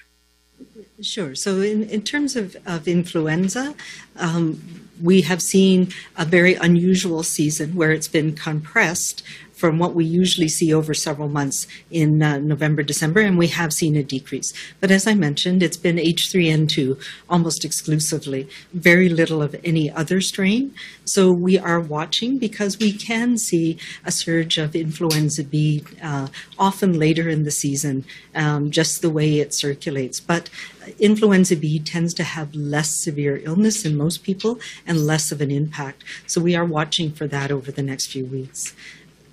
Sure. So, in, in terms of, of influenza, um, we have seen a very unusual season where it's been compressed from what we usually see over several months in uh, November, December, and we have seen a decrease. But as I mentioned, it's been H3N2 almost exclusively, very little of any other strain. So we are watching because we can see a surge of influenza B uh, often later in the season, um, just the way it circulates. But influenza B tends to have less severe illness in most people and less of an impact. So we are watching for that over the next few weeks.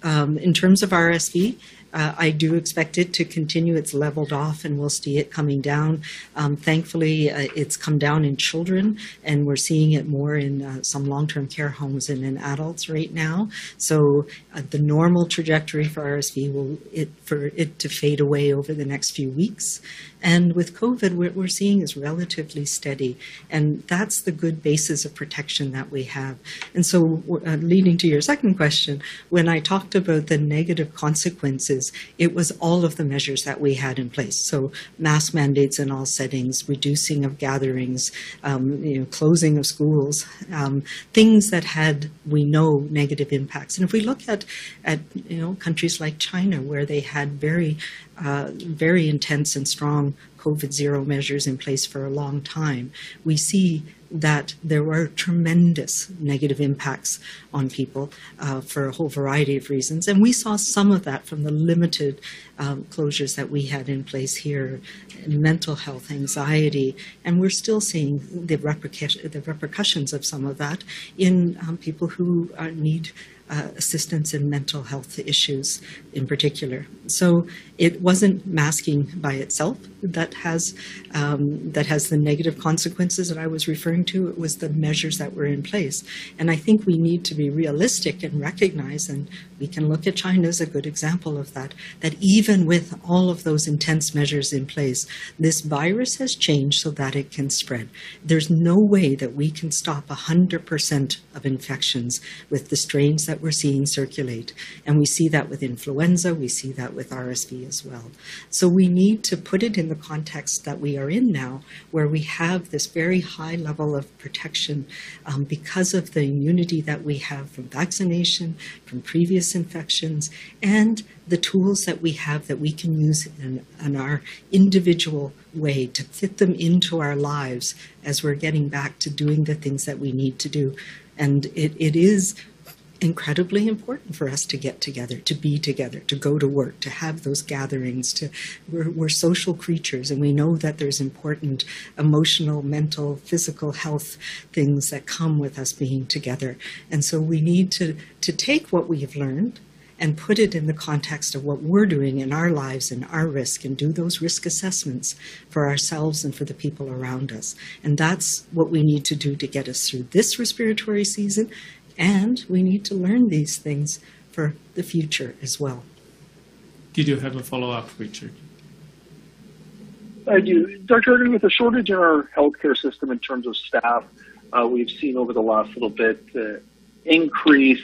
Um, in terms of RSV, uh, I do expect it to continue. It's leveled off, and we'll see it coming down. Um, thankfully, uh, it's come down in children, and we're seeing it more in uh, some long-term care homes and in adults right now. So uh, the normal trajectory for RSV will it for it to fade away over the next few weeks. And with COVID, what we're seeing is relatively steady, and that's the good basis of protection that we have. And so, uh, leading to your second question, when I talked about the negative consequences it was all of the measures that we had in place. So mask mandates in all settings, reducing of gatherings, um, you know, closing of schools, um, things that had we know negative impacts. And if we look at at you know countries like China, where they had very uh, very intense and strong COVID zero measures in place for a long time, we see that there were tremendous negative impacts on people uh, for a whole variety of reasons. And we saw some of that from the limited um, closures that we had in place here mental health, anxiety, and we're still seeing the, the repercussions of some of that in um, people who uh, need uh, assistance in mental health issues in particular. So it wasn't masking by itself, that has um, that has the negative consequences that I was referring to. It was the measures that were in place, and I think we need to be realistic and recognize, and we can look at China as a good example of that. That even with all of those intense measures in place, this virus has changed so that it can spread. There's no way that we can stop 100% of infections with the strains that we're seeing circulate, and we see that with influenza. We see that with RSV as well. So we need to put it in the context that we are in now, where we have this very high level of protection um, because of the immunity that we have from vaccination, from previous infections, and the tools that we have that we can use in, in our individual way to fit them into our lives as we're getting back to doing the things that we need to do. And it, it is incredibly important for us to get together, to be together, to go to work, to have those gatherings. To we're, we're social creatures, and we know that there's important emotional, mental, physical health things that come with us being together. And so we need to to take what we have learned and put it in the context of what we're doing in our lives and our risk and do those risk assessments for ourselves and for the people around us. And that's what we need to do to get us through this respiratory season and we need to learn these things for the future as well. Did you have a follow up, Richard? I do. Dr. Erden, with a shortage in our healthcare system in terms of staff, uh, we've seen over the last little bit uh, increase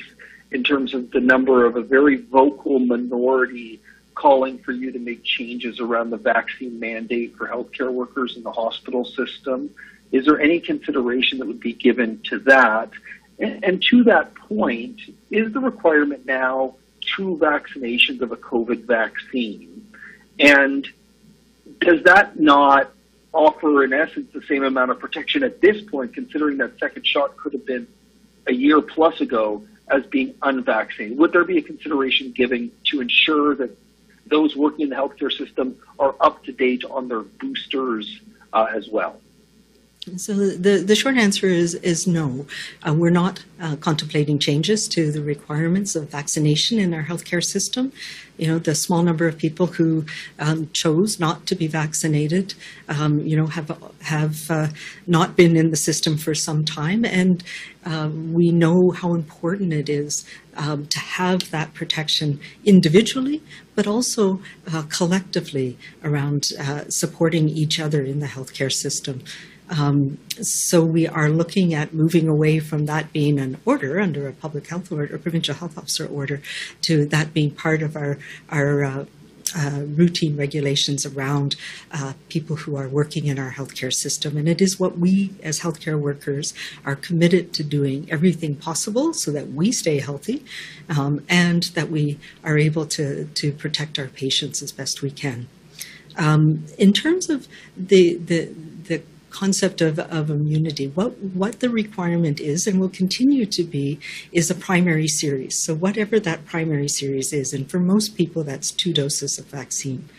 in terms of the number of a very vocal minority calling for you to make changes around the vaccine mandate for healthcare workers in the hospital system. Is there any consideration that would be given to that? And, and to that point, is the requirement now two vaccinations of a COVID vaccine? And does that not offer, in essence, the same amount of protection at this point, considering that second shot could have been a year plus ago as being unvaccinated? Would there be a consideration given to ensure that those working in the healthcare system are up to date on their boosters uh, as well? So the, the short answer is is no. Uh, we're not uh, contemplating changes to the requirements of vaccination in our healthcare system. You know, the small number of people who um, chose not to be vaccinated, um, you know, have have uh, not been in the system for some time, and um, we know how important it is um, to have that protection individually, but also uh, collectively around uh, supporting each other in the healthcare system. Um, so we are looking at moving away from that being an order under a public health order or provincial health officer order to that being part of our our uh, uh, routine regulations around uh, people who are working in our healthcare system. And it is what we as healthcare workers are committed to doing everything possible so that we stay healthy um, and that we are able to, to protect our patients as best we can. Um, in terms of the, the, the concept of, of immunity. What, what the requirement is and will continue to be is a primary series. So, whatever that primary series is, and for most people, that's two doses of vaccine.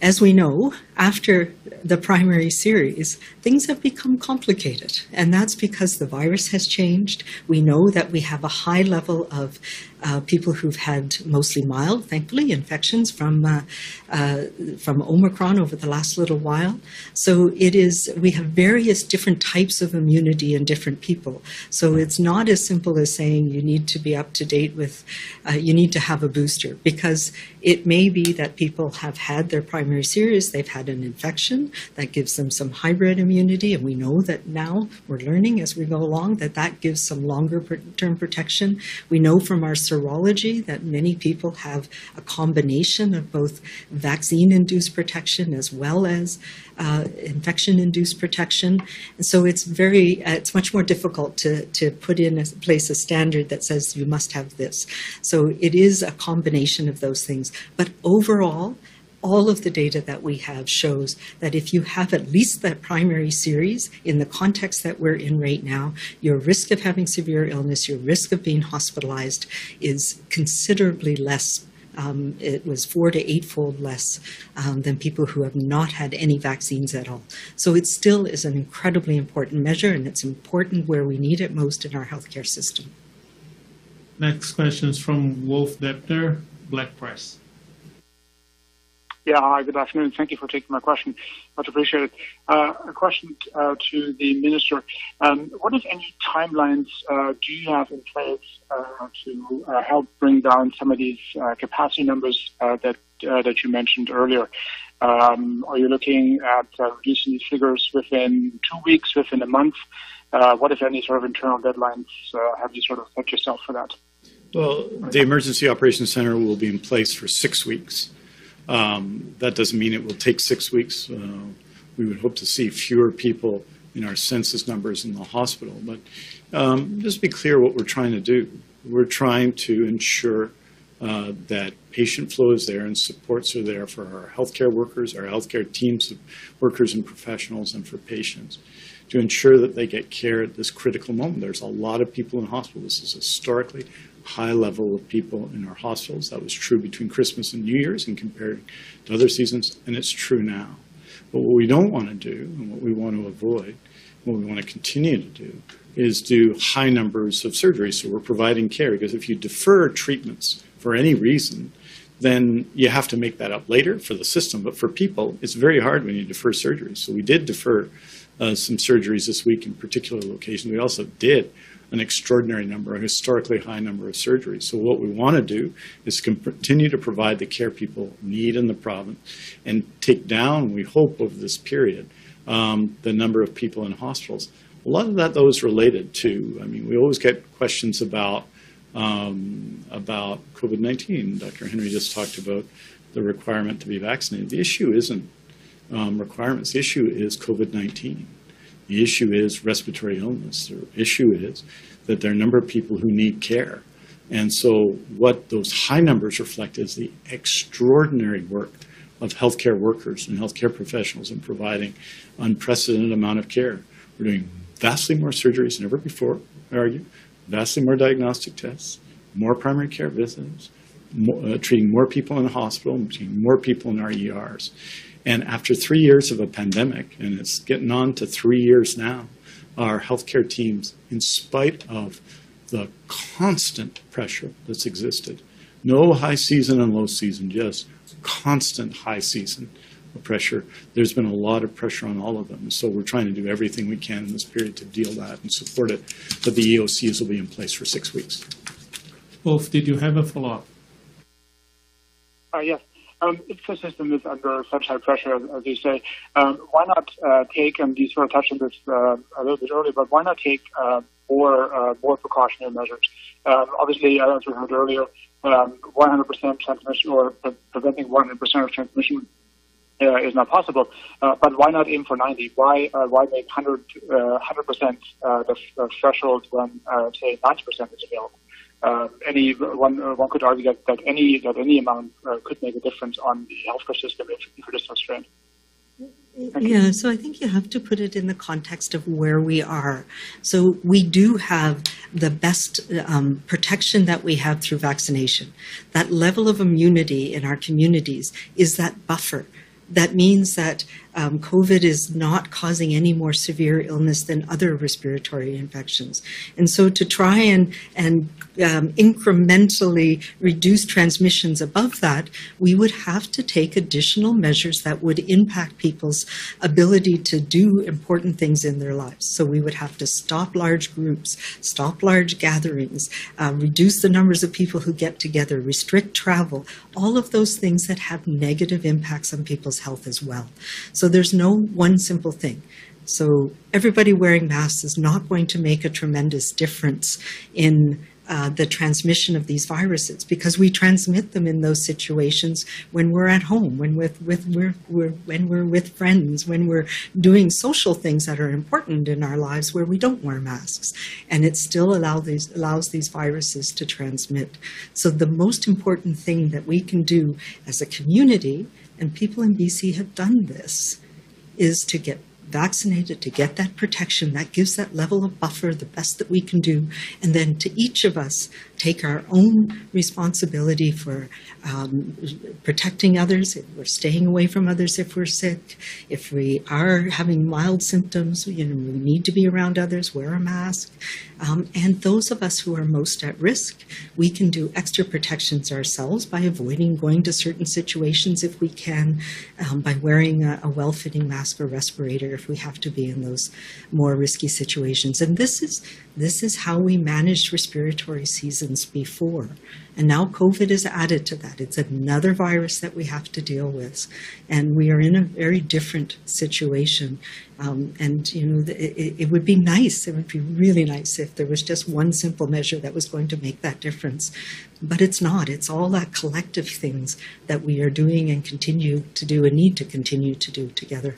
As we know, after the primary series, things have become complicated. And that's because the virus has changed. We know that we have a high level of uh, people who've had mostly mild, thankfully, infections from uh, uh, from Omicron over the last little while. So it is we have various different types of immunity in different people. So it's not as simple as saying you need to be up to date with, uh, you need to have a booster because it may be that people have had their primary series, they've had an infection that gives them some hybrid immunity, and we know that now we're learning as we go along that that gives some longer term protection. We know from our serology that many people have a combination of both vaccine induced protection as well as uh, infection induced protection. And so it's very, uh, it's much more difficult to, to put in a place a standard that says you must have this. So it is a combination of those things. But overall, all of the data that we have shows that if you have at least that primary series in the context that we're in right now, your risk of having severe illness, your risk of being hospitalized is considerably less. Um, it was four to eightfold less um, than people who have not had any vaccines at all. So it still is an incredibly important measure, and it's important where we need it most in our healthcare system. Next question is from Wolf Depner, Black Press. Yeah, hi, good afternoon. Thank you for taking my question. Much appreciated. Uh, a question uh, to the minister. Um, what, if any, timelines uh, do you have in place to help bring down some of these capacity numbers that that you mentioned earlier? Um, are you looking at reducing these figures within two weeks, within a month? what, if any, sort of internal deadlines have you sort of set yourself for that? Well, the Emergency Operations Center will be in place for six weeks. Um, that doesn't mean it will take six weeks. Uh, we would hope to see fewer people in our census numbers in the hospital. But um, just be clear what we're trying to do. We're trying to ensure uh, that patient flow is there and supports are there for our healthcare workers, our healthcare teams of workers and professionals, and for patients to ensure that they get care at this critical moment. There's a lot of people in hospital. This is historically high level of people in our hospitals. That was true between Christmas and New Year's and compared to other seasons, and it's true now. But what we don't want to do, and what we want to avoid, what we want to continue to do, is do high numbers of surgeries. So we're providing care because if you defer treatments for any reason, then you have to make that up later for the system. But for people, it's very hard when you defer surgeries. So we did defer uh, some surgeries this week in particular locations. We also did an extraordinary number, a historically high number of surgeries. So what we want to do is continue to provide the care people need in the province and take down, we hope, over this period, um, the number of people in hospitals. A lot of that, though, is related to, I mean, we always get questions about um, about COVID-19. Dr. Henry just talked about the requirement to be vaccinated. The issue isn't um, requirements. The issue is COVID-19. The issue is respiratory illness. The issue is that there are a number of people who need care. And so, what those high numbers reflect is the extraordinary work of healthcare workers and healthcare professionals in providing unprecedented amount of care. We're doing vastly more surgeries than ever before, I argue, vastly more diagnostic tests, more primary care visits, more, uh, treating more people in the hospital, treating more people in our ERs. And after three years of a pandemic, and it's getting on to three years now, our healthcare teams, in spite of the constant pressure that's existed, no high season and low season, just constant high season of pressure. There's been a lot of pressure on all of them. So we're trying to do everything we can in this period to deal that and support it. But the EOCs will be in place for six weeks. Wolf, did you have a follow-up? Uh, yes. Um, if the system is under such high pressure, as you say, um, why not uh, take, and you sort of touched on this uh, a little bit earlier, but why not take uh, more uh, more precautionary measures? Um, obviously, as we heard earlier, 100% um, transmission or pre- preventing 100% of transmission uh, is not possible. Uh, but why not aim for 90? Why uh, why make 100 100% the, the threshold when say 90% is available? Uh, any one uh, one could argue that, that any that any amount uh, could make a difference on the healthcare system if, if it is so strained. Yeah, so I think you have to put it in the context of where we are. So we do have the best um, protection that we have through vaccination. That level of immunity in our communities is that buffer that means that um, COVID is not causing any more severe illness than other respiratory infections. And so to try and, and um, incrementally reduce transmissions above that, we would have to take additional measures that would impact people's ability to do important things in their lives. So we would have to stop large groups, stop large gatherings, uh, reduce the numbers of people who get together, restrict travel, all of those things that have negative impacts on people's health as well. So there's no one simple thing. So everybody wearing masks is not going to make a tremendous difference in uh, the transmission of these viruses because we transmit them in those situations when we're at home, when with, with we're, we're, when we're with friends, when we're doing social things that are important in our lives where we don't wear masks, and it still allow these, allows these viruses to transmit. So the most important thing that we can do as a community, and people in BC have done this, is to get vaccinated to get that protection that gives that level of buffer the best that we can do. And then to each of us take our own responsibility for um, protecting others, if we're staying away from others if we're sick, if we are having mild symptoms, you know, we need to be around others, wear a mask. Um, and those of us who are most at risk, we can do extra protections ourselves by avoiding going to certain situations if we can, um, by wearing a, a well fitting mask or respirator if we have to be in those more risky situations. And this is, this is how we managed respiratory before. And now COVID is added to that. It's another virus that we have to deal with. And we are in a very different situation. Um, and, you know, it, it would be nice, it would be really nice if there was just one simple measure that was going to make that difference. But it's not. It's all that collective things that we are doing and continue to do and need to continue to do together.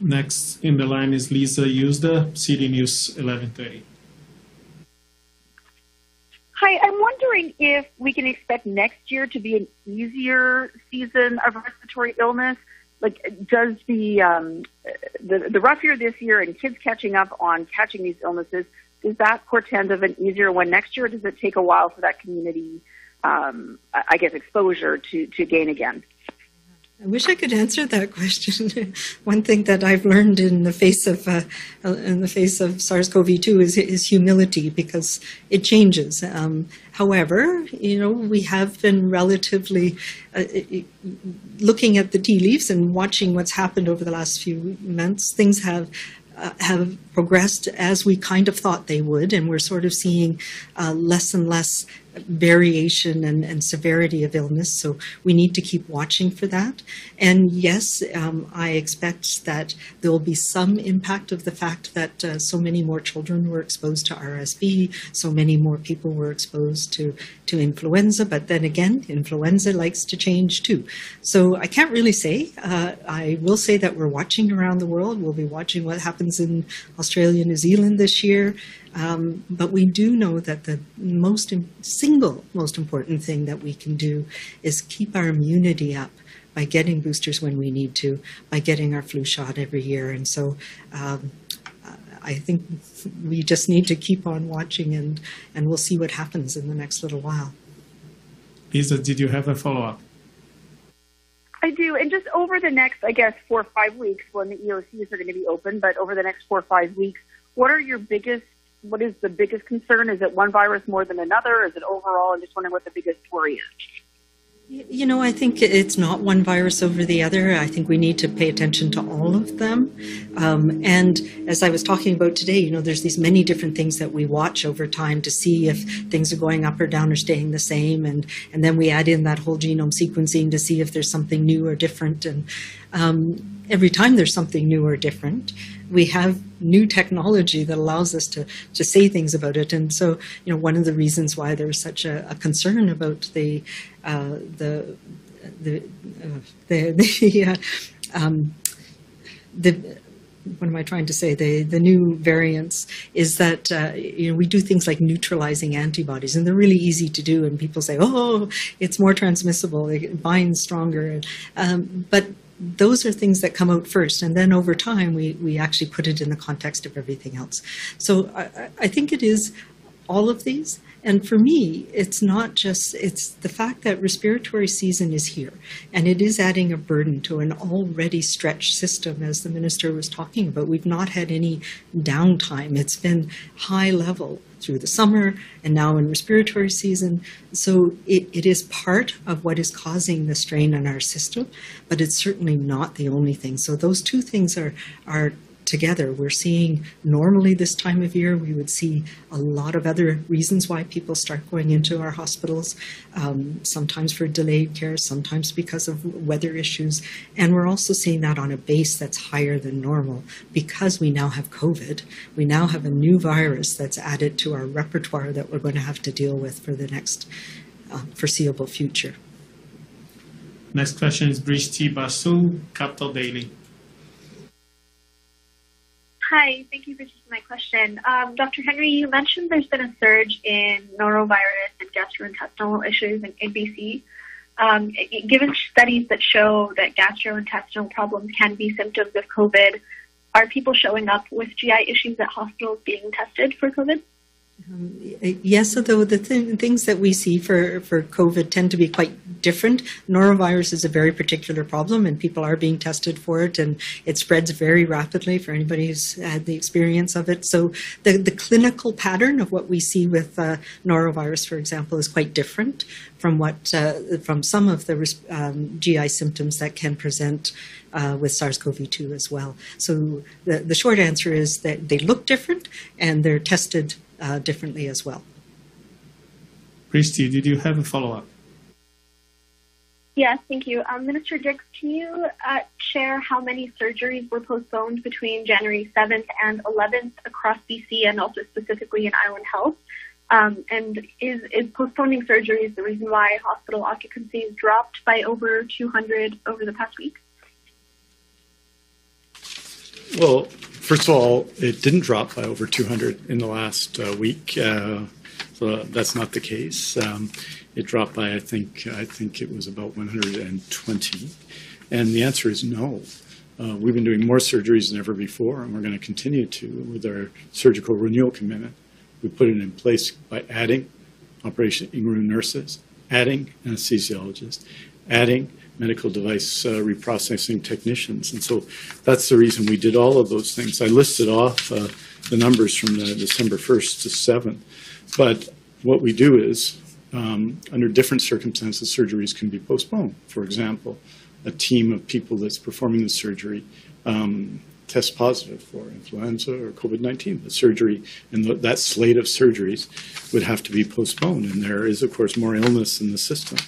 Next in the line is Liza Yuzda, CityNews 1130. Hi, I'm wondering if we can expect next year to be an easier season of respiratory illness. Like, does the um, the, the rough year this year and kids catching up on catching these illnesses does that portend of an easier one next year? Or does it take a while for that community, um, I guess, exposure to to gain again? I wish I could answer that question. One thing that I've learned in the face of uh, in the face of SARS-CoV-2 is, is humility because it changes. Um, however, you know we have been relatively uh, looking at the tea leaves and watching what's happened over the last few months. Things have uh, have progressed as we kind of thought they would, and we're sort of seeing uh, less and less variation and, and, severity of illness. So we need to keep watching for that. And yes, um, I expect that there will be some impact of the fact that uh, so many more children were exposed to RSV, so many more people were exposed to, to influenza. But then again, influenza likes to change too. So I can't really say. Uh, I will say that we're watching around the world. We'll be watching what happens in Australia, New Zealand this year. Um, but we do know that the most single most important thing that we can do is keep our immunity up by getting boosters when we need to, by getting our flu shot every year. And so um, I think we just need to keep on watching and, and we'll see what happens in the next little while. Liza, did you have a follow up? I do. And just over the next, I guess, four or five weeks when the EOCs are going to be open, but over the next four or five weeks, what are your biggest what is the biggest concern? Is it one virus more than another? Is it overall? I'm just wondering what the biggest worry is. You know, I think it's not one virus over the other. I think we need to pay attention to all of them. Um, and as I was talking about today, you know, there's these many different things that we watch over time to see if things are going up or down or staying the same. And, and then we add in that whole genome sequencing to see if there's something new or different. And um, every time there's something new or different, we have new technology that allows us to, to say things about it. And so, you know, one of the reasons why there's such a, a concern about the uh, the the uh, the the, uh, um, the what am I trying to say? The the new variants is that uh, you know we do things like neutralizing antibodies, and they're really easy to do. And people say, "Oh, it's more transmissible; it binds stronger." Um, but those are things that come out first, and then over time we we actually put it in the context of everything else. So I, I think it is all of these. And for me, it's not just, it's the fact that respiratory season is here and it is adding a burden to an already stretched system, as the minister was talking about. We've not had any downtime. It's been high level through the summer and now in respiratory season. So it, it is part of what is causing the strain on our system, but it's certainly not the only thing. So those two things are, are together. We're seeing normally this time of year, we would see a lot of other reasons why people start going into our hospitals, um, sometimes for delayed care, sometimes because of weather issues. And we're also seeing that on a base that's higher than normal because we now have COVID. We now have a new virus that's added to our repertoire that we're going to have to deal with for the next uh, foreseeable future. Next question is Brishti Basu, Capital Daily. Hi, thank you for taking my question. Um, Dr. Henry, you mentioned there's been a surge in norovirus and gastrointestinal issues in, in BC. Um, given studies that show that gastrointestinal problems can be symptoms of COVID, are people showing up with GI issues at hospitals being tested for COVID? Yes, although the th- things that we see for, for COVID tend to be quite different. Norovirus is a very particular problem, and people are being tested for it, and it spreads very rapidly for anybody who's had the experience of it. So, the, the clinical pattern of what we see with uh, norovirus, for example, is quite different from what uh, from some of the um, GI symptoms that can present uh, with SARS-CoV-2 as well. So, the, the short answer is that they look different, and they're tested uh, differently as well. Brishti, did you have a follow-up? Yes, thank you. Um, Minister Dix, can you uh, share how many surgeries were postponed between January 7th and 11th across BC and also specifically in Island Health? Um, and is, is postponing surgeries the reason why hospital occupancies dropped by over 200 over the past week? Well, first of all, it didn't drop by over 200 in the last uh, week, uh, so that's not the case. Um, it dropped by, I think, I think it was about 120, and the answer is no. Uh, we've been doing more surgeries than ever before, and we're going to continue to with our surgical renewal commitment. We put it in place by adding operation room nurses, adding anesthesiologists, adding medical device uh, reprocessing technicians. And so that's the reason we did all of those things. I listed off uh, the numbers from the December 1st to 7th. But what we do is, um, under different circumstances, surgeries can be postponed. For example, a team of people that's performing the surgery um, test positive for influenza or COVID 19. The surgery and the, that slate of surgeries would have to be postponed. And there is, of course, more illness in the system.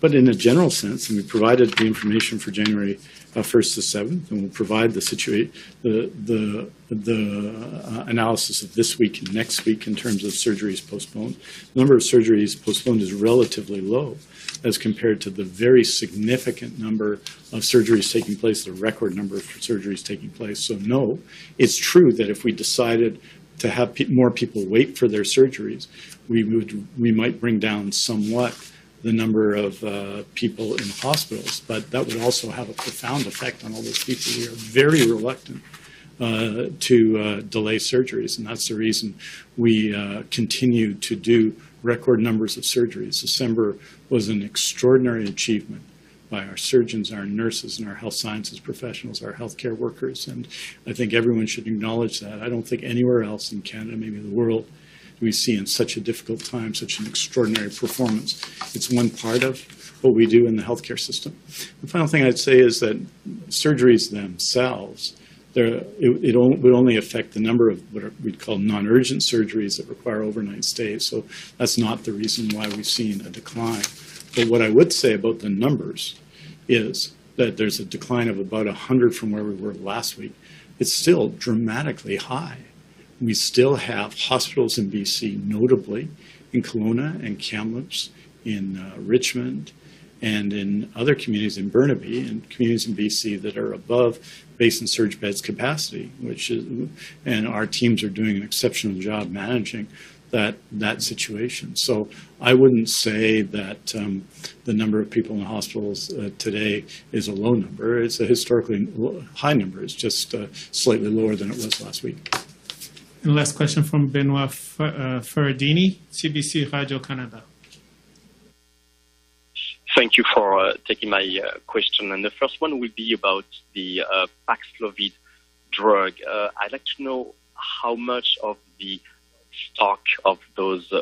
But in a general sense, and we provided the information for January uh, 1st to 7th, and we'll provide the situation, the, the, the uh, analysis of this week and next week in terms of surgeries postponed. The number of surgeries postponed is relatively low as compared to the very significant number of surgeries taking place, the record number of surgeries taking place. So, no, it's true that if we decided to have pe- more people wait for their surgeries, we would we might bring down somewhat the number of uh, people in hospitals, but that would also have a profound effect on all those people. We are very reluctant uh, to uh, delay surgeries, and that's the reason we uh, continue to do record numbers of surgeries. December was an extraordinary achievement by our surgeons, our nurses, and our health sciences professionals, our healthcare workers, and I think everyone should acknowledge that. I don't think anywhere else in Canada, maybe the world, we see in such a difficult time such an extraordinary performance. It's one part of what we do in the healthcare system. The final thing I'd say is that surgeries themselves, it, it would only affect the number of what we'd call non-urgent surgeries that require overnight stays. So that's not the reason why we've seen a decline. But what I would say about the numbers is that there's a decline of about 100 from where we were last week. It's still dramatically high we still have hospitals in BC, notably in Kelowna and Kamloops, in uh, Richmond, and in other communities in Burnaby and communities in BC that are above basin surge beds capacity, which is, and our teams are doing an exceptional job managing that that situation. So I wouldn't say that um, the number of people in hospitals uh, today is a low number. It's a historically high number. It's just uh, slightly lower than it was last week. And last question from Benoit uh, Ferradini, CBC Radio Canada. Thank you for uh, taking my uh, question. And the first one will be about the uh, Paxlovid drug. I'd like to know how much of the stock of those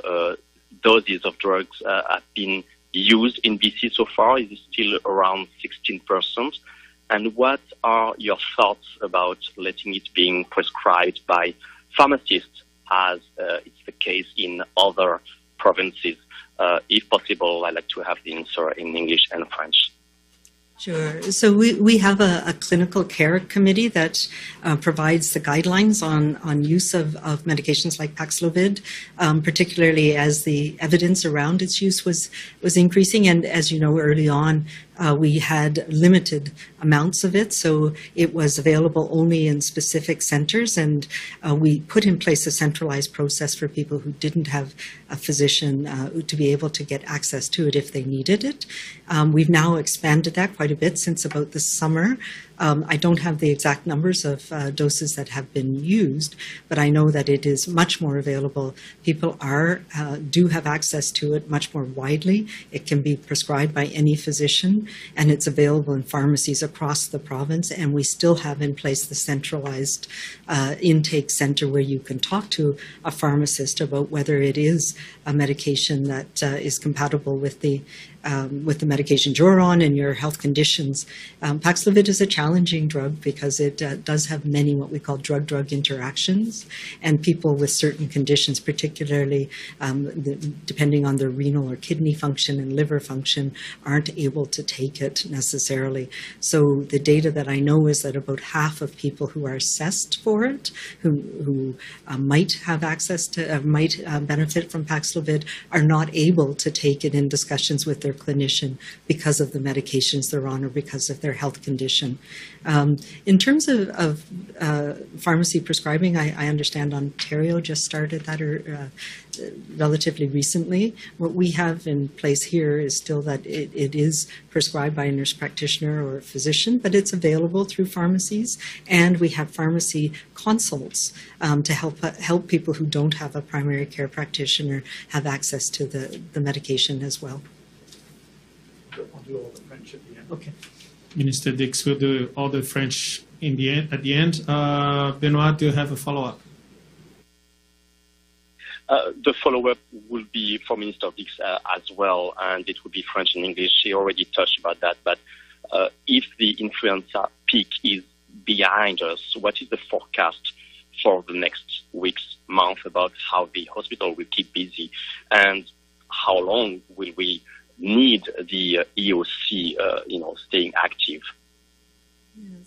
doses of drugs have been used in BC so far. Is it still around 16%? And what are your thoughts about letting it being prescribed by pharmacists, as uh, it's the case in other provinces. Uh, if possible, I'd like to have the answer in English and French. Sure. So we, we have a, a clinical care committee that uh, provides the guidelines on, on use of, of medications like Paxlovid, um, particularly as the evidence around its use was, was increasing. And as you know, early on, uh, we had limited amounts of it, so it was available only in specific centers, and uh, we put in place a centralized process for people who didn't have a physician uh, to be able to get access to it if they needed it. Um, we've now expanded that quite a bit since about the summer Um, I don't have the exact numbers of uh, doses that have been used, but I know that it is much more available. People are uh, do have access to it much more widely. It can be prescribed by any physician, and it's available in pharmacies across the province. And we still have in place the centralized uh, intake center where you can talk to a pharmacist about whether it is a medication that uh, is compatible with the um, with the medications you're on and your health conditions. Um, Paxlovid is a challenging drug because it uh, does have many what we call drug-drug interactions, and people with certain conditions, particularly um, the, depending on their renal or kidney function and liver function, aren't able to take it necessarily. So the data that I know is that about half of people who are assessed for it, who, who uh, might have access to, uh, might uh, benefit from Paxlovid, are not able to take it in discussions with their clinician because of the medications they're on or because of their health condition. Um, in terms of, of uh, pharmacy prescribing, I, I, understand Ontario just started that or, uh, relatively recently. What we have in place here is still that it, it is prescribed by a nurse practitioner or a physician, but it's available through pharmacies, and we have pharmacy consults um, to help uh, help people who don't have a primary care practitioner have access to the, the medication as well. I'll do all the French at the end. Okay. Minister Dix will do all the French in the end, at the end. Uh, Benoit, do you have a follow-up? Uh, the follow-up will be for Minister Dix uh, as well, and it will be French and English. She already touched about that, but uh, if the influenza peak is behind us, what is the forecast for the next weeks, month about how the hospital will keep busy, and how long will we need the EOC, uh, you know, staying active.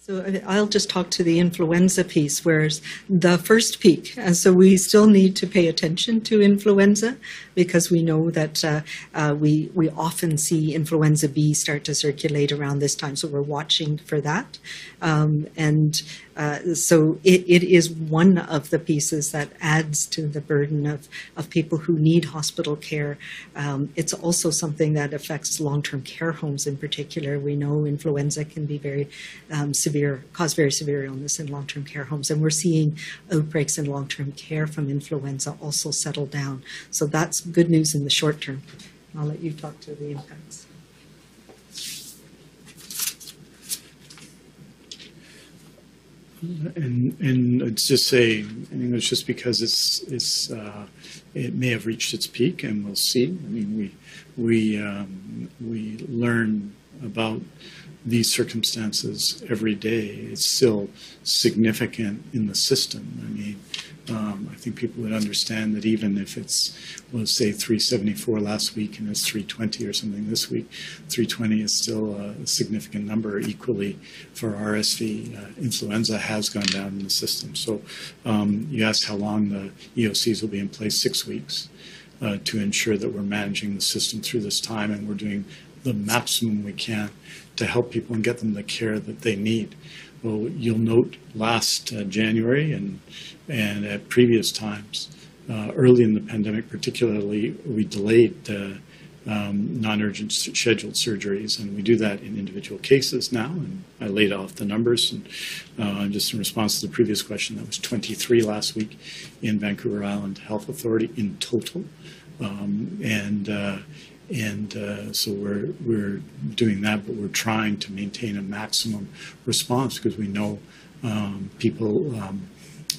So I'll just talk to the influenza piece, whereas the first peak, and so we still need to pay attention to influenza because we know that uh, uh, we we often see influenza B start to circulate around this time, so we're watching for that, um, and uh, so it, it is one of the pieces that adds to the burden of, of people who need hospital care. Um, it's also something that affects long-term care homes in particular. We know influenza can be very um, severe, cause very severe illness in long-term care homes, and we're seeing outbreaks in long-term care from influenza also settle down. So that's good news in the short term. I'll let you talk to the impacts. And and it's just say in English, just because it's it's uh, it may have reached its peak, and we'll see. I mean, we we um, we learn about these circumstances every day. is still significant in the system. I mean, um, I think people would understand that even if it's, well, say 374 last week and it's 320 or something this week, 320 is still a significant number. Equally, for RSV, uh, influenza has gone down in the system. So um, you asked how long the EOCs will be in place, six weeks. Uh, to ensure that we're managing the system through this time and we're doing the maximum we can to help people and get them the care that they need. Well, you'll note last uh, January and and at previous times, uh, early in the pandemic, particularly, we delayed uh, um, non-urgent scheduled surgeries, and we do that in individual cases now. And I laid off the numbers, and uh, just in response to the previous question, that was 23 last week in Vancouver Island Health Authority in total, um, and uh, and uh, so we're we're doing that, but we're trying to maintain a maximum response because we know um, people um,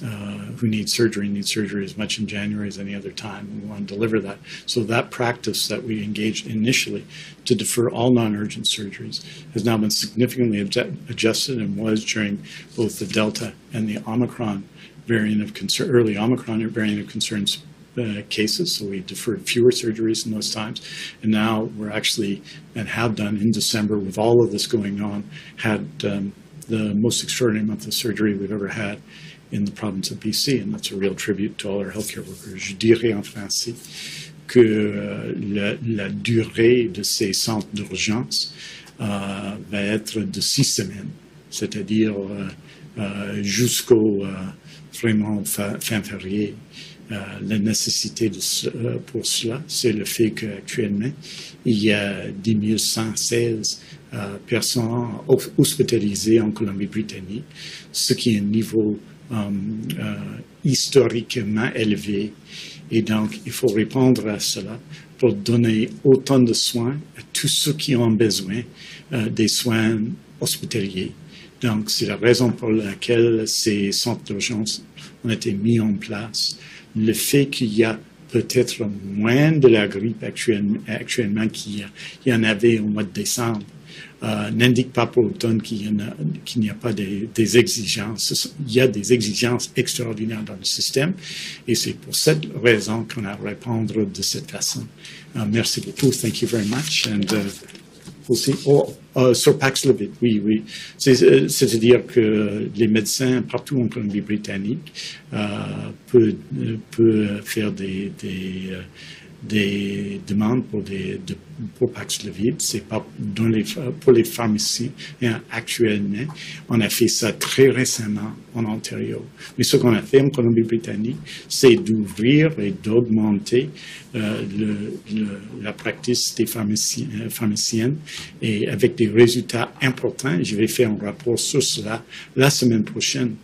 uh, who need surgery need surgery as much in January as any other time, and we want to deliver that. So that practice that we engaged initially to defer all non-urgent surgeries has now been significantly adjusted and was during both the Delta and the Omicron variant of concern, early Omicron variant of concerns uh, cases, so we deferred fewer surgeries in those times. And now we're actually, and have done in December with all of this going on, had um, the most extraordinary month of surgery we've ever had in the province of BC, and that's a real tribute to all our healthcare workers. Je dirais en français que euh, la, la, durée de ces centres d'urgence euh, va être de six semaines, c'est-à-dire euh, jusqu'au vraiment fa- fanfarier. Euh, la nécessité de ce- euh, pour cela, c'est le fait qu'actuellement, il y a 10 116 euh, personnes hos- hospitalisées en Colombie-Britannique, ce qui est un niveau historiquement élevé. Et donc, il faut répondre à cela pour donner autant de soins à tous ceux qui ont besoin des soins hospitaliers. Donc, c'est la raison pour laquelle ces centres d'urgence ont été mis en place. Le fait qu'il y a peut-être moins de la grippe actuellement, actuellement qu'il y, en avait au mois de décembre euh, n'indique pas pour autant qu'il n'y a pas des, exigences. Il y a des exigences extraordinaires dans le système et c'est pour cette raison qu'on a à répondre de cette façon. Euh, merci beaucoup. Thank you very much. And, uh, aussi. Oh, euh, sur Paxlovid, oui, oui. Euh, C'est-à-dire que les médecins partout en Colombie-Britannique euh, peuvent, faire des, des demandes pour, des, de, pour Paxlovid. C'est pas dans les, pour les pharmaciens actuellement. On a fait ça très récemment en Ontario. Mais ce qu'on a fait en Colombie-Britannique, c'est d'ouvrir et d'augmenter euh, le- le- la pratique des pharmaciens, euh, pharmaciennes et avec des résultats importants. Je vais faire un rapport sur cela la semaine prochaine.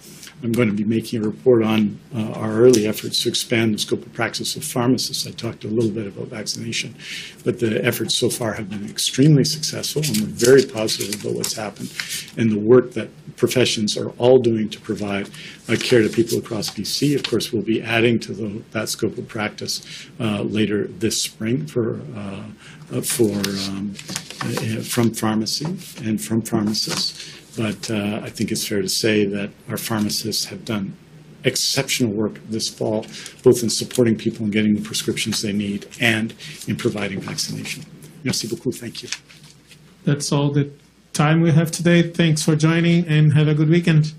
I'm going to be making a report on uh, our early efforts to expand the scope of practice of pharmacists. I talked a little bit about vaccination, but the efforts so far have been extremely successful, and we're very positive about what's happened and the work that professions are all doing to provide uh, care to people across BC. Of course, we'll be adding to the, that scope of practice uh, later this spring for uh, uh, for um, uh, from pharmacy and from pharmacists. But uh, I think it's fair to say that our pharmacists have done exceptional work this fall, both in supporting people in getting the prescriptions they need and in providing vaccination. Merci beaucoup. Thank you. That's all the time we have today. Thanks for joining and have a good weekend.